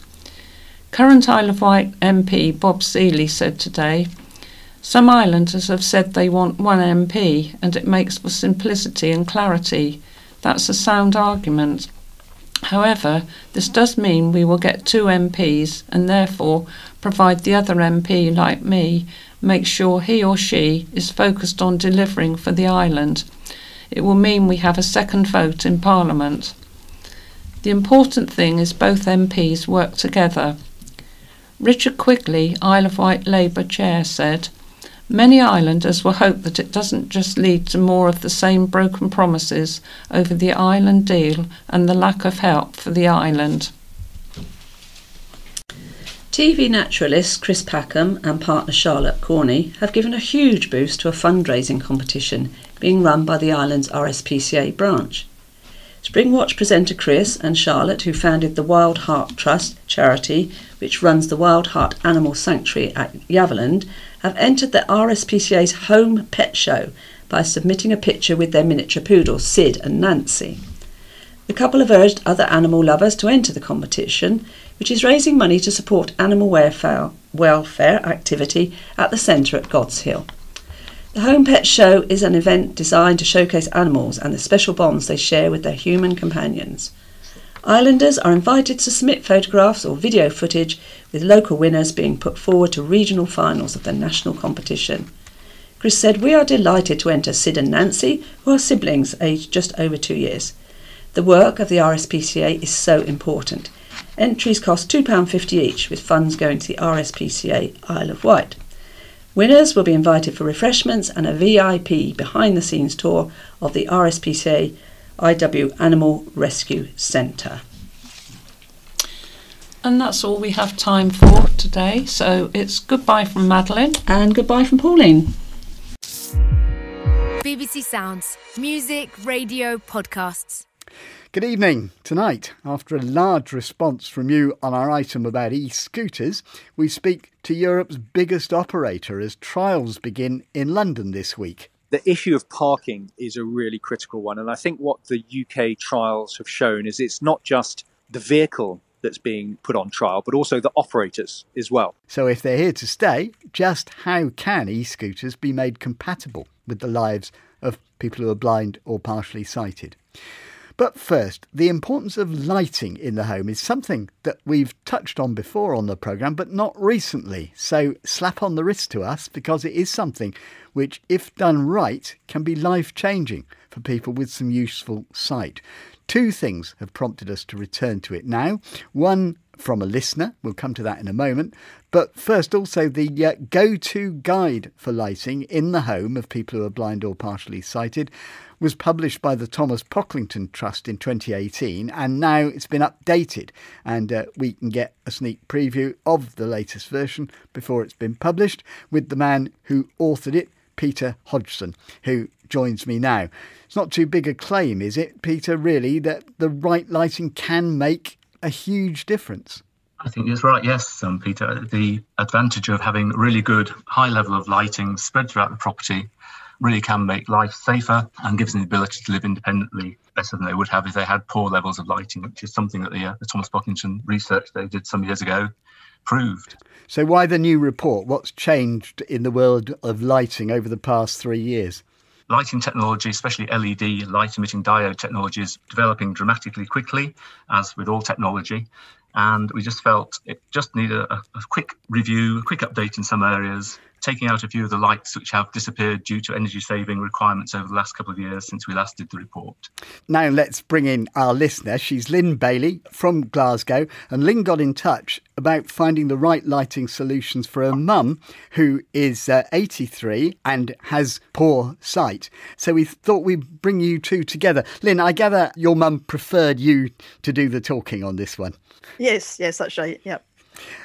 Current Isle of Wight MP Bob Seely said today some islanders have said they want one MP and it makes for simplicity and clarity. That's a sound argument. However, this does mean we will get two MPs and therefore provide the other MP, like me, make sure he or she is focused on delivering for the island. It will mean we have a second vote in Parliament. The important thing is both MPs work together. Richard Quigley, Isle of Wight Labour Chair, said, Many islanders will hope that it doesn't just lead to more of the same broken promises over the island deal and the lack of help for the island. TV naturalist Chris Packham and partner Charlotte Corney have given a huge boost to a fundraising competition being run by the island's RSPCA branch. Springwatch presenter Chris and Charlotte, who founded the Wild Heart Trust charity, which runs the Wild Heart Animal Sanctuary at Yaverland, have entered the RSPCA's home pet show by submitting a picture with their miniature poodles, Sid and Nancy. The couple have urged other animal lovers to enter the competition, which is raising money to support animal welfare, welfare activity at the centre at Godshill. The Home Pet Show is an event designed to showcase animals and the special bonds they share with their human companions. Islanders are invited to submit photographs or video footage, with local winners being put forward to regional finals of the national competition. Chris said, We are delighted to enter Sid and Nancy, who are siblings aged just over two years. The work of the RSPCA is so important. Entries cost £2.50 each, with funds going to the RSPCA Isle of Wight. Winners will be invited for refreshments and a VIP behind the scenes tour of the RSPCA IW Animal Rescue Centre. And that's all we have time for today. So it's goodbye from Madeline. And goodbye from Pauline. BBC Sounds music, radio, podcasts. Good evening. Tonight, after a large response from you on our item about e scooters, we speak to Europe's biggest operator as trials begin in London this week. The issue of parking is a really critical one. And I think what the UK trials have shown is it's not just the vehicle that's being put on trial, but also the operators as well. So, if they're here to stay, just how can e scooters be made compatible with the lives of people who are blind or partially sighted? But first, the importance of lighting in the home is something that we've touched on before on the programme, but not recently. So slap on the wrist to us because it is something which, if done right, can be life changing for people with some useful sight. Two things have prompted us to return to it now. One from a listener, we'll come to that in a moment. But first, also the uh, go to guide for lighting in the home of people who are blind or partially sighted was published by the Thomas Pocklington Trust in 2018 and now it's been updated and uh, we can get a sneak preview of the latest version before it's been published with the man who authored it, Peter Hodgson, who joins me now. It's not too big a claim, is it, Peter, really, that the right lighting can make a huge difference? I think it's right, yes, um, Peter. The advantage of having really good high level of lighting spread throughout the property really can make life safer and gives them the ability to live independently better than they would have if they had poor levels of lighting, which is something that the, uh, the Thomas Pocklington research they did some years ago proved. So, why the new report? What's changed in the world of lighting over the past three years? lighting technology, especially LED light emitting diode technology, is developing dramatically quickly, as with all technology. And we just felt it just needed a, a quick review, a quick update in some areas, taking out a few of the lights which have disappeared due to energy saving requirements over the last couple of years since we last did the report. Now let's bring in our listener. She's Lynn Bailey from Glasgow, and Lynn got in touch about finding the right lighting solutions for her mum, who is uh, 83 and has poor sight. So we thought we'd bring you two together. Lynn, I gather your mum preferred you to do the talking on this one. Yes, yes, that's right. Yep.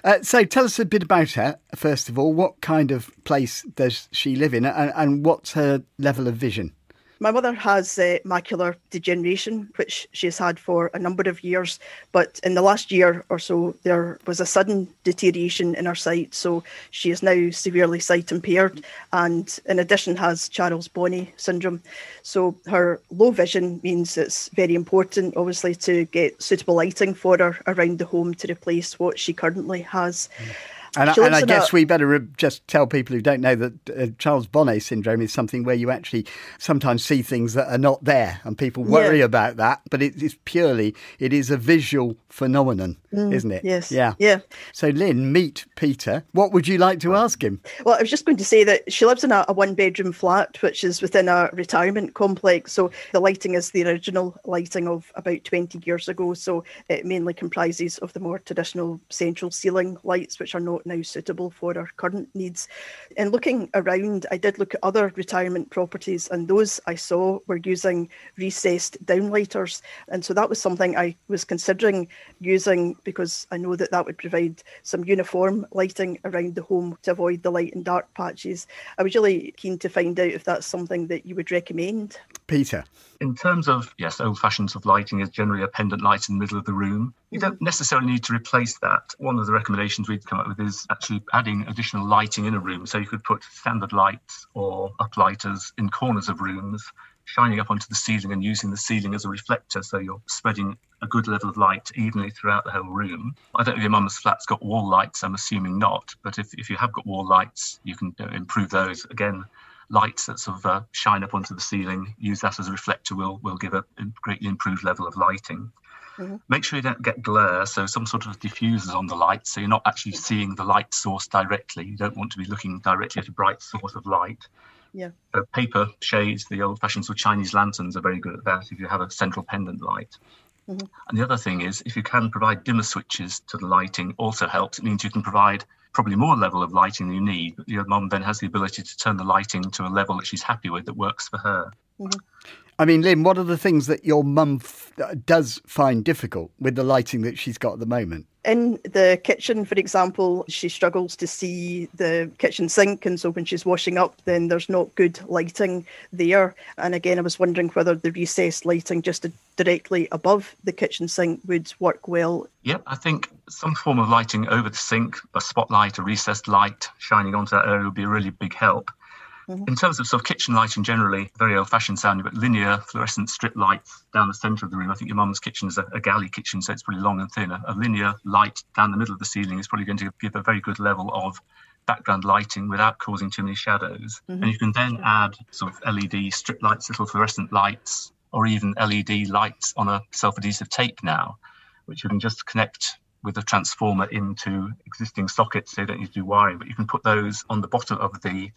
Uh, so tell us a bit about her, first of all. What kind of place does she live in and, and what's her level of vision? My mother has uh, macular degeneration, which she's had for a number of years. But in the last year or so, there was a sudden deterioration in her sight. So she is now severely sight impaired and, in addition, has Charles Bonnet syndrome. So her low vision means it's very important, obviously, to get suitable lighting for her around the home to replace what she currently has. Mm. And, and I guess we better just tell people who don't know that uh, Charles Bonnet syndrome is something where you actually sometimes see things that are not there, and people worry yeah. about that. But it is purely it is a visual phenomenon, mm, isn't it? Yes. Yeah. Yeah. So, Lynn, meet Peter. What would you like to ask him? Well, I was just going to say that she lives in a, a one bedroom flat, which is within a retirement complex. So the lighting is the original lighting of about 20 years ago. So it mainly comprises of the more traditional central ceiling lights, which are not not now suitable for our current needs. In looking around, I did look at other retirement properties, and those I saw were using recessed downlighters. And so that was something I was considering using because I know that that would provide some uniform lighting around the home to avoid the light and dark patches. I was really keen to find out if that's something that you would recommend. Peter. In terms of, yes, old fashioned of lighting is generally a pendant light in the middle of the room. You don't necessarily need to replace that. One of the recommendations we've come up with is actually adding additional lighting in a room. So you could put standard lights or uplighters in corners of rooms, shining up onto the ceiling and using the ceiling as a reflector. So you're spreading a good level of light evenly throughout the whole room. I don't know if your mum's flat's got wall lights, I'm assuming not. But if, if you have got wall lights, you can improve those. Again, lights that sort of uh, shine up onto the ceiling, use that as a reflector will will give a, a greatly improved level of lighting. Mm-hmm. Make sure you don't get glare, so some sort of diffusers on the light, so you're not actually seeing the light source directly. You don't want to be looking directly at a bright source of light. Yeah. So paper shades, the old-fashioned sort of Chinese lanterns are very good at that. If you have a central pendant light. Mm-hmm. And the other thing is, if you can provide dimmer switches to the lighting, also helps. It means you can provide probably more level of lighting than you need, but your mum then has the ability to turn the lighting to a level that she's happy with that works for her. Mm-hmm. I mean, Lynn, what are the things that your mum f- uh, does find difficult with the lighting that she's got at the moment? In the kitchen, for example, she struggles to see the kitchen sink, and so when she's washing up, then there's not good lighting there. And again, I was wondering whether the recessed lighting just directly above the kitchen sink would work well. Yep, I think some form of lighting over the sink, a spotlight, a recessed light shining onto that area would be a really big help. Mm-hmm. In terms of sort of kitchen lighting generally, very old fashioned sounding, but linear fluorescent strip lights down the centre of the room. I think your mum's kitchen is a, a, galley kitchen, so it's pretty long and thin. A, a linear light down the middle of the ceiling is probably going to give a very good level of background lighting without causing too many shadows. Mm-hmm. And you can then add sort of LED strip lights, little fluorescent lights, or even LED lights on a self adhesive tape now, which you can just connect with a transformer into existing sockets so you don't need to do wiring, but you can put those on the bottom of the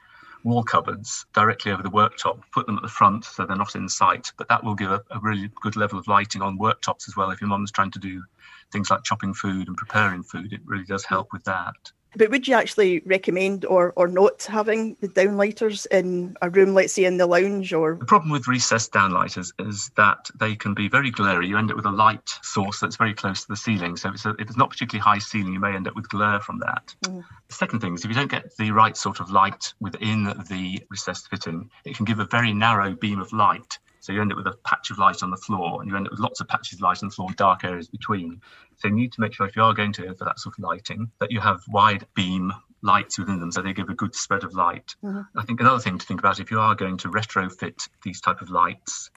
wall cupboards directly over the worktop, put them at the front so they're not in sight. But that will give a, a really good level of lighting on worktops as well. If your mum's trying to do things like chopping food and preparing food, it really does help with that. But would you actually recommend or, or not having the downlighters in a room, let's say in the lounge or? The problem with recessed downlighters is that they can be very glary. You end up with a light source that's very close to the ceiling. So if it's, a, if it's not particularly high ceiling, you may end up with glare from that. Mm. The second thing is if you don't get the right sort of light within the recessed fitting, it can give a very narrow beam of light. So you end up with a patch of light on the floor, and you end up with lots of patches of light on the floor, dark areas between. So you need to make sure if you are going to go for that sort of lighting, that you have wide beam lights within them so they give a good spread of light. Mm-hmm. I think another thing to think about if you are going to retrofit these type of lights,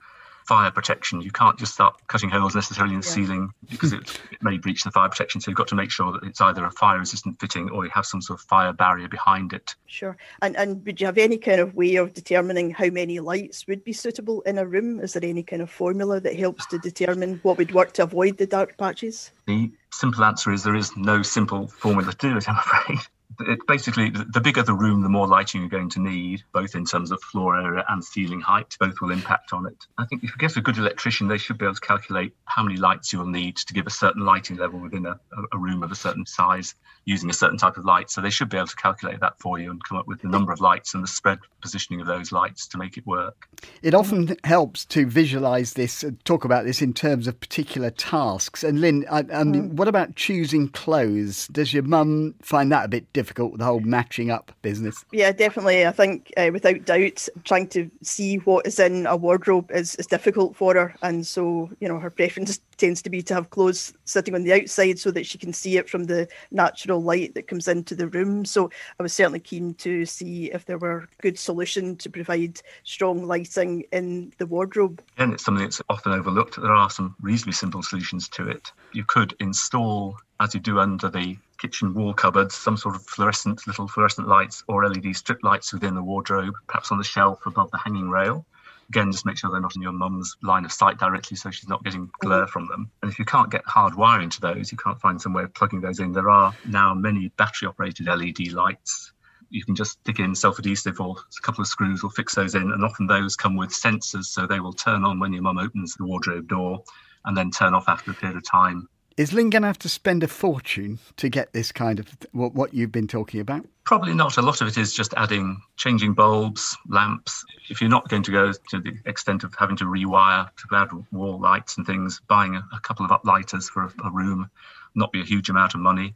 fire protection. You can't just start cutting holes necessarily in the yeah. ceiling because it, it, may breach the fire protection. So you've got to make sure that it's either a fire resistant fitting or you have some sort of fire barrier behind it. Sure. And and would you have any kind of way of determining how many lights would be suitable in a room? Is there any kind of formula that helps to determine what would work to avoid the dark patches? The simple answer is there is no simple formula to do it, I'm afraid it basically the bigger the room the more lighting you're going to need both in terms of floor area and ceiling height both will impact on it. I think if you get a good electrician they should be able to calculate how many lights you'll need to give a certain lighting level within a, a room of a certain size using a certain type of light. So they should be able to calculate that for you and come up with the number of lights and the spread positioning of those lights to make it work. It often helps to visualize this talk about this in terms of particular tasks. And lynn I, I mean, mm. what about choosing clothes? Does your mum find that a bit difficult difficult, the whole matching up business. Yeah, definitely. I think uh, without doubt, trying to see what is in a wardrobe is, is difficult for her. And so, you know, her preference tends to be to have clothes sitting on the outside so that she can see it from the natural light that comes into the room. So I was certainly keen to see if there were good solution to provide strong lighting in the wardrobe. And it's something that's often overlooked. There are some reasonably simple solutions to it. You could install, as you do under the kitchen wall cupboards, some sort of fluorescent little fluorescent lights or LED strip lights within the wardrobe, perhaps on the shelf above the hanging rail. Again, just make sure they're not in your mum's line of sight directly so she's not getting glare mm-hmm. from them. And if you can't get hard wiring to those, you can't find some way of plugging those in, there are now many battery operated LED lights. You can just stick in self adhesive or a couple of screws will fix those in. And often those come with sensors, so they will turn on when your mum opens the wardrobe door and then turn off after a period of time Is Lynn going to have to spend a fortune to get this kind of what, what you've been talking about? Probably not. A lot of it is just adding, changing bulbs, lamps. If you're not going to go to the extent of having to rewire to add wall lights and things, buying a, a couple of uplighters for a, a room, not be a huge amount of money.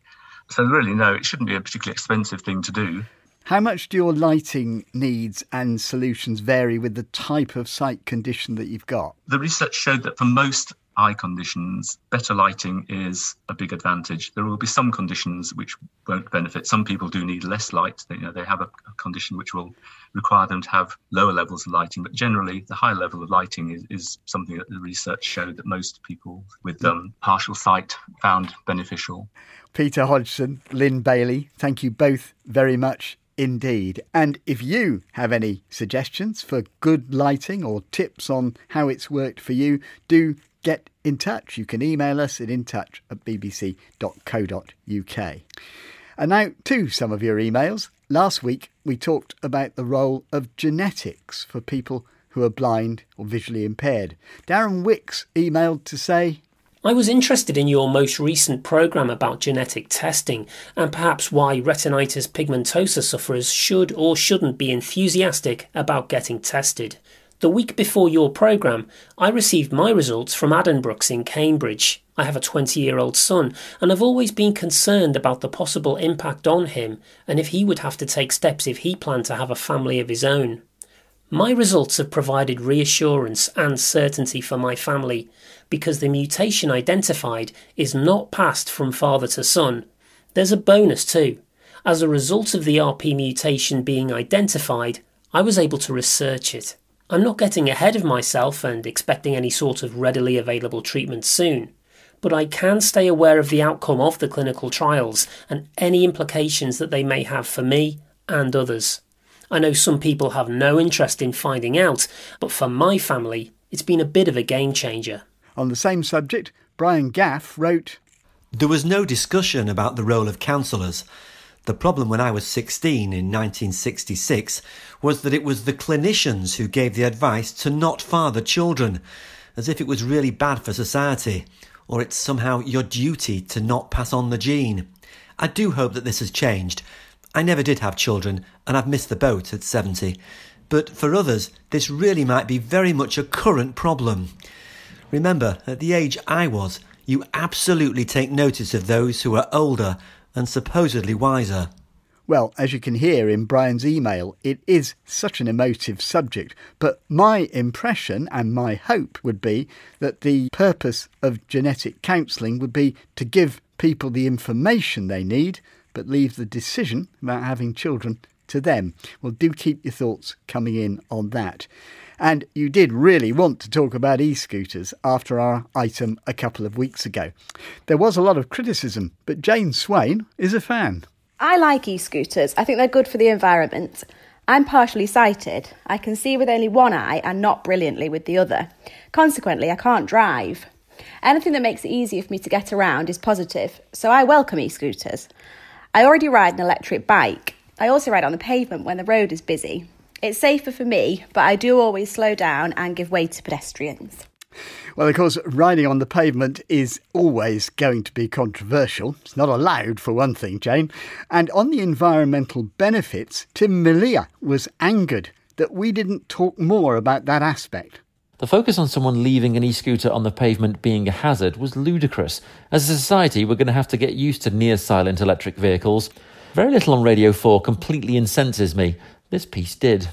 So really, no, it shouldn't be a particularly expensive thing to do. How much do your lighting needs and solutions vary with the type of site condition that you've got? The research showed that for most eye conditions, better lighting is a big advantage. There will be some conditions which won't benefit. Some people do need less light. They, you know, they have a, a condition which will require them to have lower levels of lighting. But generally, the high level of lighting is, is something that the research showed that most people with um, partial sight found beneficial. Peter Hodgson, Lynn Bailey, thank you both very much indeed. And if you have any suggestions for good lighting or tips on how it's worked for you, do get in touch. You can email us at intouch at bbc.co.uk. And now to some of your emails. Last week we talked about the role of genetics for people who are blind or visually impaired. Darren Wicks emailed to say, I was interested in your most recent programme about genetic testing and perhaps why retinitis pigmentosa sufferers should or shouldn't be enthusiastic about getting tested. The week before your programme, I received my results from Addenbrooke's in Cambridge. I have a 20 year old son and have always been concerned about the possible impact on him and if he would have to take steps if he planned to have a family of his own. My results have provided reassurance and certainty for my family because the mutation identified is not passed from father to son. There's a bonus too. As a result of the RP mutation being identified, I was able to research it. I'm not getting ahead of myself and expecting any sort of readily available treatment soon, but I can stay aware of the outcome of the clinical trials and any implications that they may have for me and others. I know some people have no interest in finding out, but for my family, it's been a bit of a game changer. On the same subject, Brian Gaff wrote There was no discussion about the role of counsellors. The problem when I was 16 in 1966 was that it was the clinicians who gave the advice to not father children, as if it was really bad for society, or it's somehow your duty to not pass on the gene. I do hope that this has changed, I never did have children, and I've missed the boat at 70. But for others, this really might be very much a current problem. Remember, at the age I was, you absolutely take notice of those who are older and supposedly wiser. Well, as you can hear in Brian's email, it is such an emotive subject. But my impression and my hope would be that the purpose of genetic counselling would be to give people the information they need but leave the decision about having children to them. Well, do keep your thoughts coming in on that. And you did really want to talk about e scooters after our item a couple of weeks ago. There was a lot of criticism, but Jane Swain is a fan. I like e scooters, I think they're good for the environment. I'm partially sighted. I can see with only one eye and not brilliantly with the other. Consequently, I can't drive. Anything that makes it easier for me to get around is positive, so I welcome e scooters. I already ride an electric bike. I also ride on the pavement when the road is busy. It's safer for me, but I do always slow down and give way to pedestrians. Well, of course, riding on the pavement is always going to be controversial. It's not allowed, for one thing, Jane. And on the environmental benefits, Tim Malia was angered that we didn't talk more about that aspect. The focus on someone leaving an e scooter on the pavement being a hazard was ludicrous. As a society, we're going to have to get used to near silent electric vehicles. Very little on Radio 4 completely incenses me. This piece did.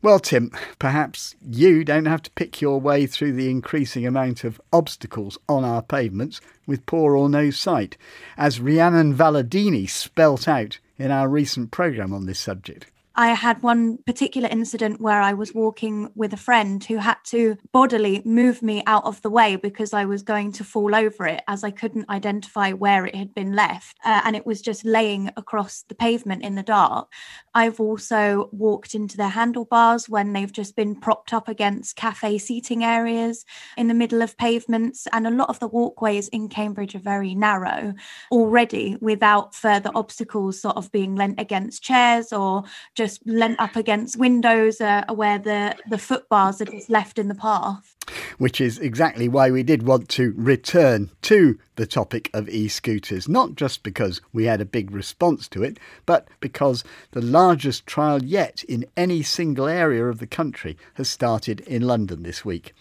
Well, Tim, perhaps you don't have to pick your way through the increasing amount of obstacles on our pavements with poor or no sight, as Rhiannon Valadini spelt out in our recent programme on this subject. I had one particular incident where I was walking with a friend who had to bodily move me out of the way because I was going to fall over it as I couldn't identify where it had been left. Uh, and it was just laying across the pavement in the dark. I've also walked into their handlebars when they've just been propped up against cafe seating areas in the middle of pavements. And a lot of the walkways in Cambridge are very narrow already without further obstacles sort of being lent against chairs or just just lent up against windows uh, where the, the foot are just left in the path. Which is exactly why we did want to return to the topic of e scooters, not just because we had a big response to it, but because the largest trial yet in any single area of the country has started in London this week.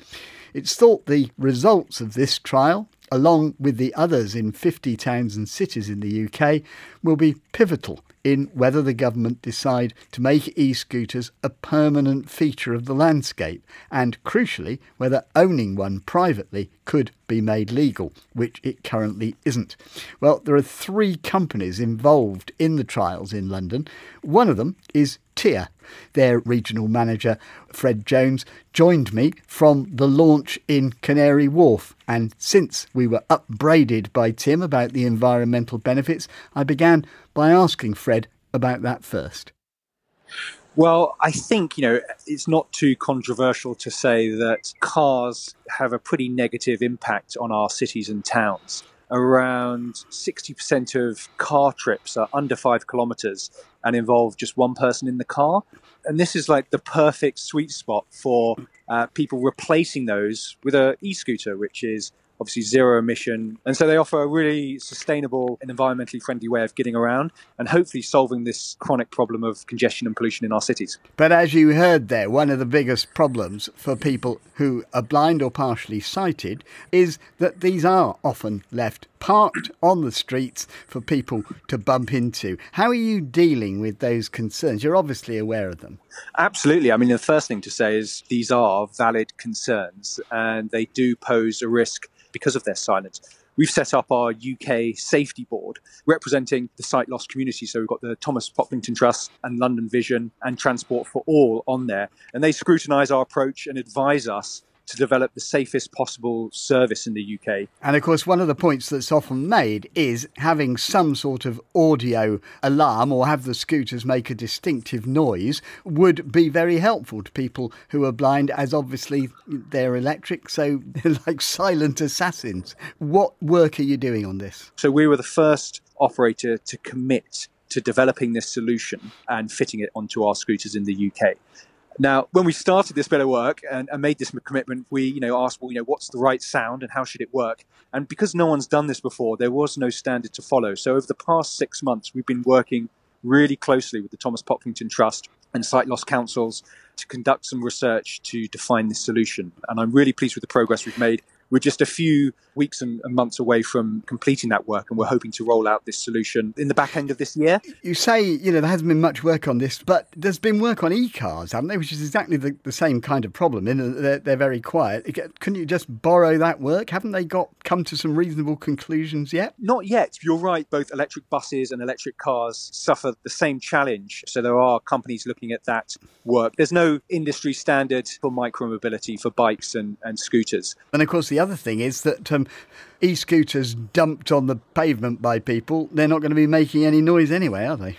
It's thought the results of this trial, along with the others in 50 towns and cities in the UK, will be pivotal in whether the government decide to make e-scooters a permanent feature of the landscape and crucially whether owning one privately could be made legal which it currently isn't. Well there are three companies involved in the trials in london. One of them is TIER their regional manager fred jones joined me from the launch in canary wharf. And since we were upbraided by tim about the environmental benefits i began by asking Fred about that first. Well, I think, you know, it's not too controversial to say that cars have a pretty negative impact on our cities and towns. Around 60% of car trips are under five kilometres and involve just one person in the car. And this is like the perfect sweet spot for uh, people replacing those with an e scooter, which is obviously zero emission. And so they offer a really sustainable and environmentally friendly way of getting around and hopefully solving this chronic problem of congestion and pollution in our cities. But as you heard there, one of the biggest problems for people who are blind or partially sighted is that these are often left parked on the streets for people to bump into. How are you dealing with those concerns? You're obviously aware of them. Absolutely. I mean, the first thing to say is these are valid concerns and they do pose a risk because of their silence. We've set up our UK safety board representing the sight loss community. So we've got the Thomas Pocklington Trust and London Vision and Transport for All on there. And they scrutinise our approach and advise us to develop the safest possible service in the UK. And of course, one of the points that's often made is having some sort of audio alarm or have the scooters make a distinctive noise would be very helpful to people who are blind, as obviously they're electric, so they're like silent assassins. What work are you doing on this? So, we were the first operator to commit to developing this solution and fitting it onto our scooters in the UK. Now, when we started this bit of work and, and, made this commitment, we, you know, asked, well, you know, what's the right sound and how should it work? And because no one's done this before, there was no standard to follow. So over the past six months, we've been working really closely with the Thomas Pocklington Trust and sight loss councils to conduct some research to define this solution. And I'm really pleased with the progress we've made. We're just a few weeks and, months away from completing that work, and we're hoping to roll out this solution in the back end of this year. You say, you know, there hasn't been much work on this, but there's been work on e cars, haven't there? Which is exactly the, the same kind of problem. In they're, they're very quiet. Couldn't you just borrow that work? Haven't they got come to some reasonable conclusions yet? Not yet. You're right. Both electric buses and electric cars suffer the same challenge. So there are companies looking at that work. There's no industry standard for micromobility for bikes and, and scooters. And of course, the other thing is that um, e-scooters dumped on the pavement by people, they're not going to be making any noise anyway, are they?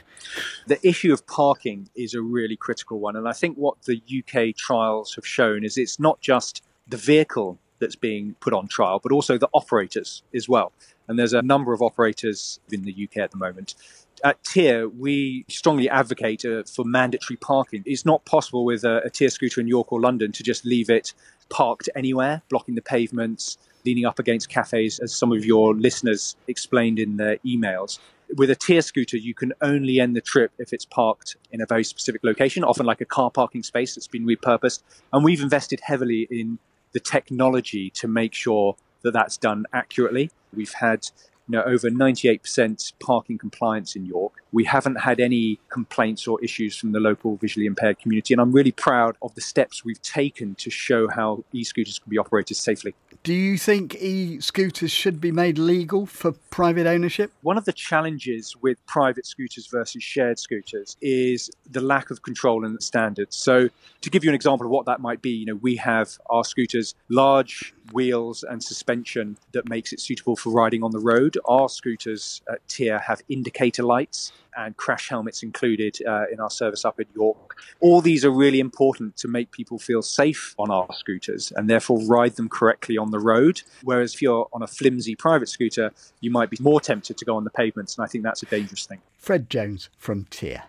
The issue of parking is a really critical one. And I think what the UK trials have shown is it's not just the vehicle that's being put on trial, but also the operators as well. And there's a number of operators in the UK at the moment. At TIER, we strongly advocate uh, for mandatory parking. It's not possible with a, a TIER scooter in York or London to just leave it parked anywhere, blocking the pavements, leaning up against cafes, as some of your listeners explained in their emails. With a TIER scooter, you can only end the trip if it's parked in a very specific location, often like a car parking space that's been repurposed. And we've invested heavily in the technology to make sure that that's done accurately. We've had you know, over 98% parking compliance in York. We haven't had any complaints or issues from the local visually impaired community, and I'm really proud of the steps we've taken to show how e-scooters can be operated safely. Do you think e-scooters should be made legal for private ownership? One of the challenges with private scooters versus shared scooters is the lack of control and standards. So, to give you an example of what that might be, you know, we have our scooters large wheels and suspension that makes it suitable for riding on the road. Our scooters at TIER have indicator lights and crash helmets included uh, in our service up in York. All these are really important to make people feel safe on our scooters and therefore ride them correctly on the road. Whereas if you're on a flimsy private scooter, you might be more tempted to go on the pavements, and I think that's a dangerous thing. Fred Jones from TIER.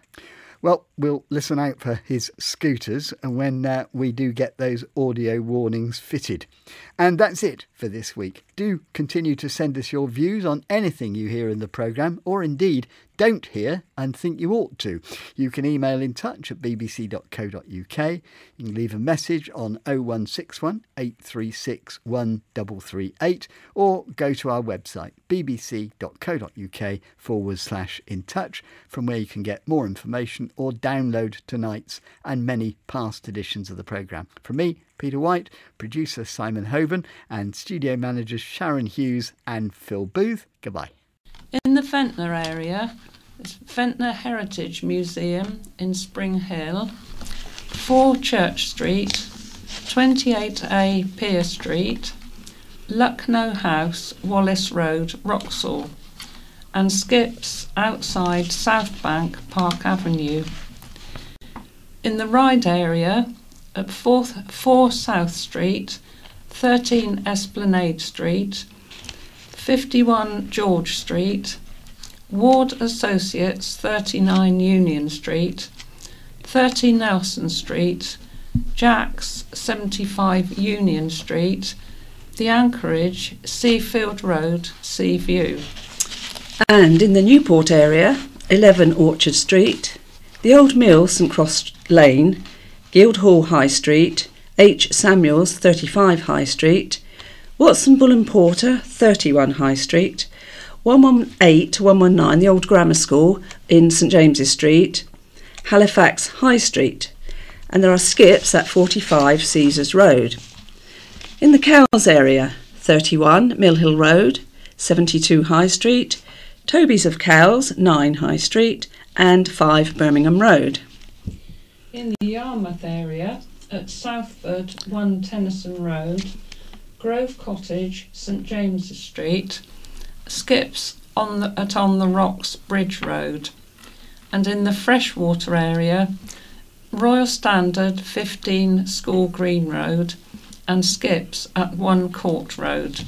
Well, we'll listen out for his scooters and when uh, we do get those audio warnings fitted. And that's it for this week. Do continue to send us your views on anything you hear in the programme, or indeed don't hear and think you ought to. You can email in touch at bbc.co.uk. You can leave a message on 0161 836 1338 or go to our website bbc.co.uk forward slash in touch from where you can get more information or download tonight's and many past editions of the programme. From me, Peter White, producer Simon Hoven, and studio managers Sharon Hughes and Phil Booth. Goodbye. In the Ventnor area, Ventnor Heritage Museum in Spring Hill, 4 Church Street, 28A Pier Street, Lucknow House, Wallace Road, Wroxall, and Skips outside South Bank, Park Avenue. In the Ryde area, at 4, 4 South Street, 13 Esplanade Street, 51 George Street, Ward Associates 39 Union Street, 30 Nelson Street, Jack's 75 Union Street, The Anchorage, Seafield Road, Seaview. And in the Newport area, 11 Orchard Street, the Old Mill, St Cross Lane, Guildhall High Street, H. Samuels, 35 High Street, Watson Bull and Porter, 31 High Street, 118 to 119, the Old Grammar School in St James's Street, Halifax High Street, and there are skips at 45 Caesars Road. In the Cowes area, 31 Mill Hill Road, 72 High Street, Toby's of Cowes, 9 High Street, and 5 Birmingham Road. In the Yarmouth area, at Southford, 1 Tennyson Road, Grove Cottage, St James's Street, Skips on the, at On the Rocks Bridge Road, and in the freshwater area, Royal Standard, 15 School Green Road, and Skips at 1 Court Road.